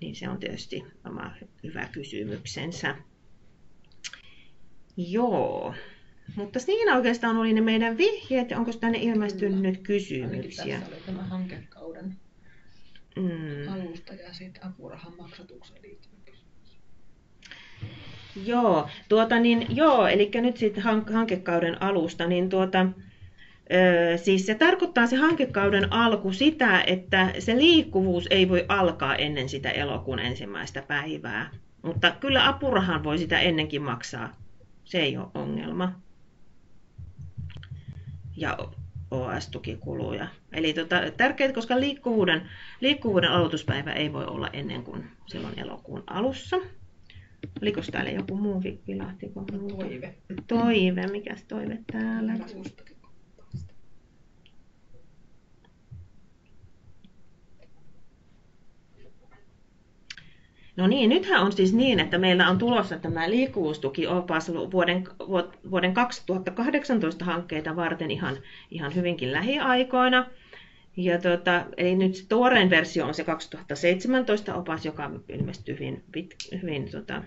niin se on tietysti oma hyvä kysymyksensä. Joo. Mutta siinä oikeastaan oli ne meidän vihjeet. Onko tänne ilmestynyt nyt kysymyksiä? Tässä oli tämä hankekauden mm. alusta ja sitten apurahan maksatukseen liittyvä kysymys. Joo, tuota niin, joo, eli nyt sitten hankekauden alusta, niin tuota, ö, siis se tarkoittaa se hankekauden alku sitä, että se liikkuvuus ei voi alkaa ennen sitä elokuun ensimmäistä päivää. Mutta kyllä apurahan voi sitä ennenkin maksaa se ei ole ongelma. Ja OS-tukikuluja. Eli tota, tärkeää, koska liikkuvuuden, liikkuvuuden aloituspäivä ei voi olla ennen kuin silloin elokuun alussa. Oliko täällä joku muu vilahti? Toive. Toive, mikäs toive täällä? Erasmustakin. No niin, nythän on siis niin, että meillä on tulossa tämä liikkuvuustukiopas vuoden, vuoden 2018 hankkeita varten ihan, ihan hyvinkin lähiaikoina. Ja tota, eli nyt se tuorein versio on se 2017 opas, joka ilmestyi hyvin, hyvin tota,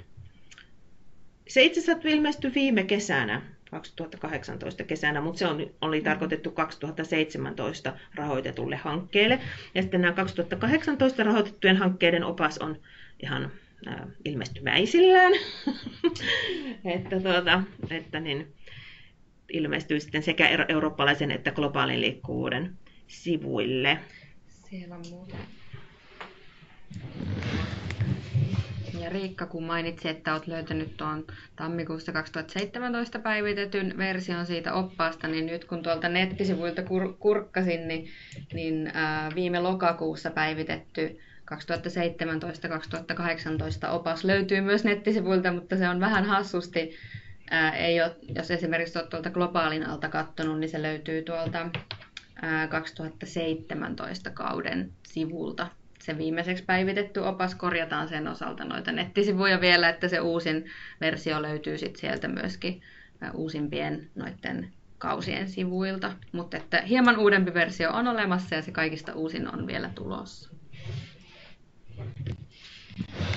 se itse asiassa ilmestyi viime kesänä 2018 kesänä, mutta se on, oli tarkoitettu 2017 rahoitetulle hankkeelle. Ja sitten nämä 2018 rahoitettujen hankkeiden opas on ihan äh, ilmestymäisillään. että, tuota, että niin, ilmestyy sitten sekä eurooppalaisen että globaalin liikkuvuuden sivuille. Siellä on muuta. Ja Riikka, kun mainitsi, että olet löytänyt tuon tammikuussa 2017 päivitetyn version siitä oppaasta, niin nyt kun tuolta nettisivuilta kur- kurkkasin, niin, niin ää, viime lokakuussa päivitetty 2017-2018 opas löytyy myös nettisivuilta, mutta se on vähän hassusti. Ää, ei ole, jos esimerkiksi olet tuolta globaalin alta katsonut, niin se löytyy tuolta ää, 2017 kauden sivulta se viimeiseksi päivitetty opas korjataan sen osalta noita nettisivuja vielä, että se uusin versio löytyy sit sieltä myöskin uusimpien noiden kausien sivuilta. Mutta että hieman uudempi versio on olemassa ja se kaikista uusin on vielä tulossa.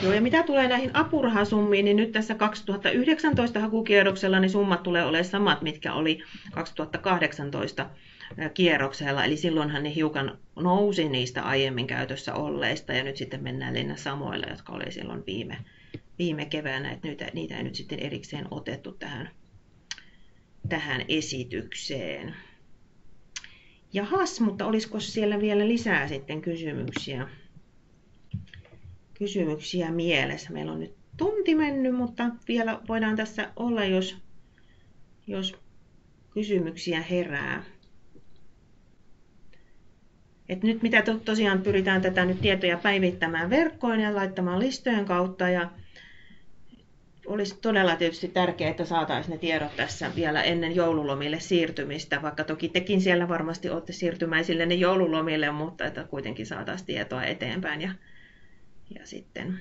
Joo, ja mitä tulee näihin apurahasummiin, niin nyt tässä 2019 hakukierroksella niin summat tulee olemaan samat, mitkä oli 2018 kierroksella, eli silloinhan ne hiukan nousi niistä aiemmin käytössä olleista, ja nyt sitten mennään Lenna samoilla, jotka oli silloin viime, viime keväänä, että niitä, niitä ei nyt sitten erikseen otettu tähän, tähän esitykseen. Jahas, mutta olisiko siellä vielä lisää sitten kysymyksiä? Kysymyksiä mielessä. Meillä on nyt tunti mennyt, mutta vielä voidaan tässä olla, jos, jos kysymyksiä herää. Et nyt mitä to, tosiaan pyritään tätä nyt tietoja päivittämään verkkoon ja laittamaan listojen kautta ja olisi todella tietysti tärkeää, että saataisiin ne tiedot tässä vielä ennen joululomille siirtymistä, vaikka toki tekin siellä varmasti olette siirtymäisille ne joululomille, mutta että kuitenkin saataisiin tietoa eteenpäin ja, ja sitten,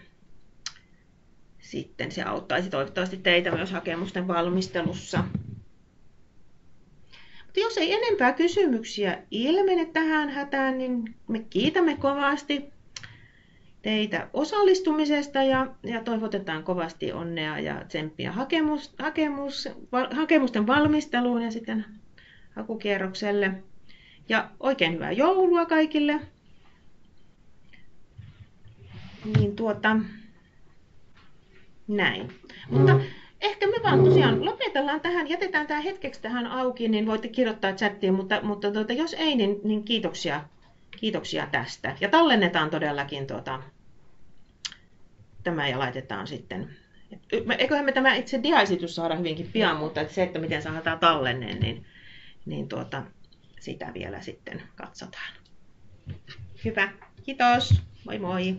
sitten se auttaisi toivottavasti teitä myös hakemusten valmistelussa. Mutta jos ei enempää kysymyksiä ilmene tähän hätään, niin me kiitämme kovasti teitä osallistumisesta ja, ja toivotetaan kovasti onnea ja tsemppiä hakemus, hakemus, val, hakemusten valmisteluun ja sitten hakukierrokselle. Ja oikein hyvää joulua kaikille. Niin tuota, näin. Mutta ehkä me vaan tosiaan lopetellaan tähän, jätetään tämä hetkeksi tähän auki, niin voitte kirjoittaa chattiin, mutta, mutta tuota, jos ei, niin, niin kiitoksia, kiitoksia tästä. Ja tallennetaan todellakin tuota, tämä ja laitetaan sitten. Eiköhän me tämä itse diaesitys saada hyvinkin pian, mutta että se, että miten saadaan tallenne, niin, niin tuota, sitä vielä sitten katsotaan. Hyvä, kiitos, moi moi.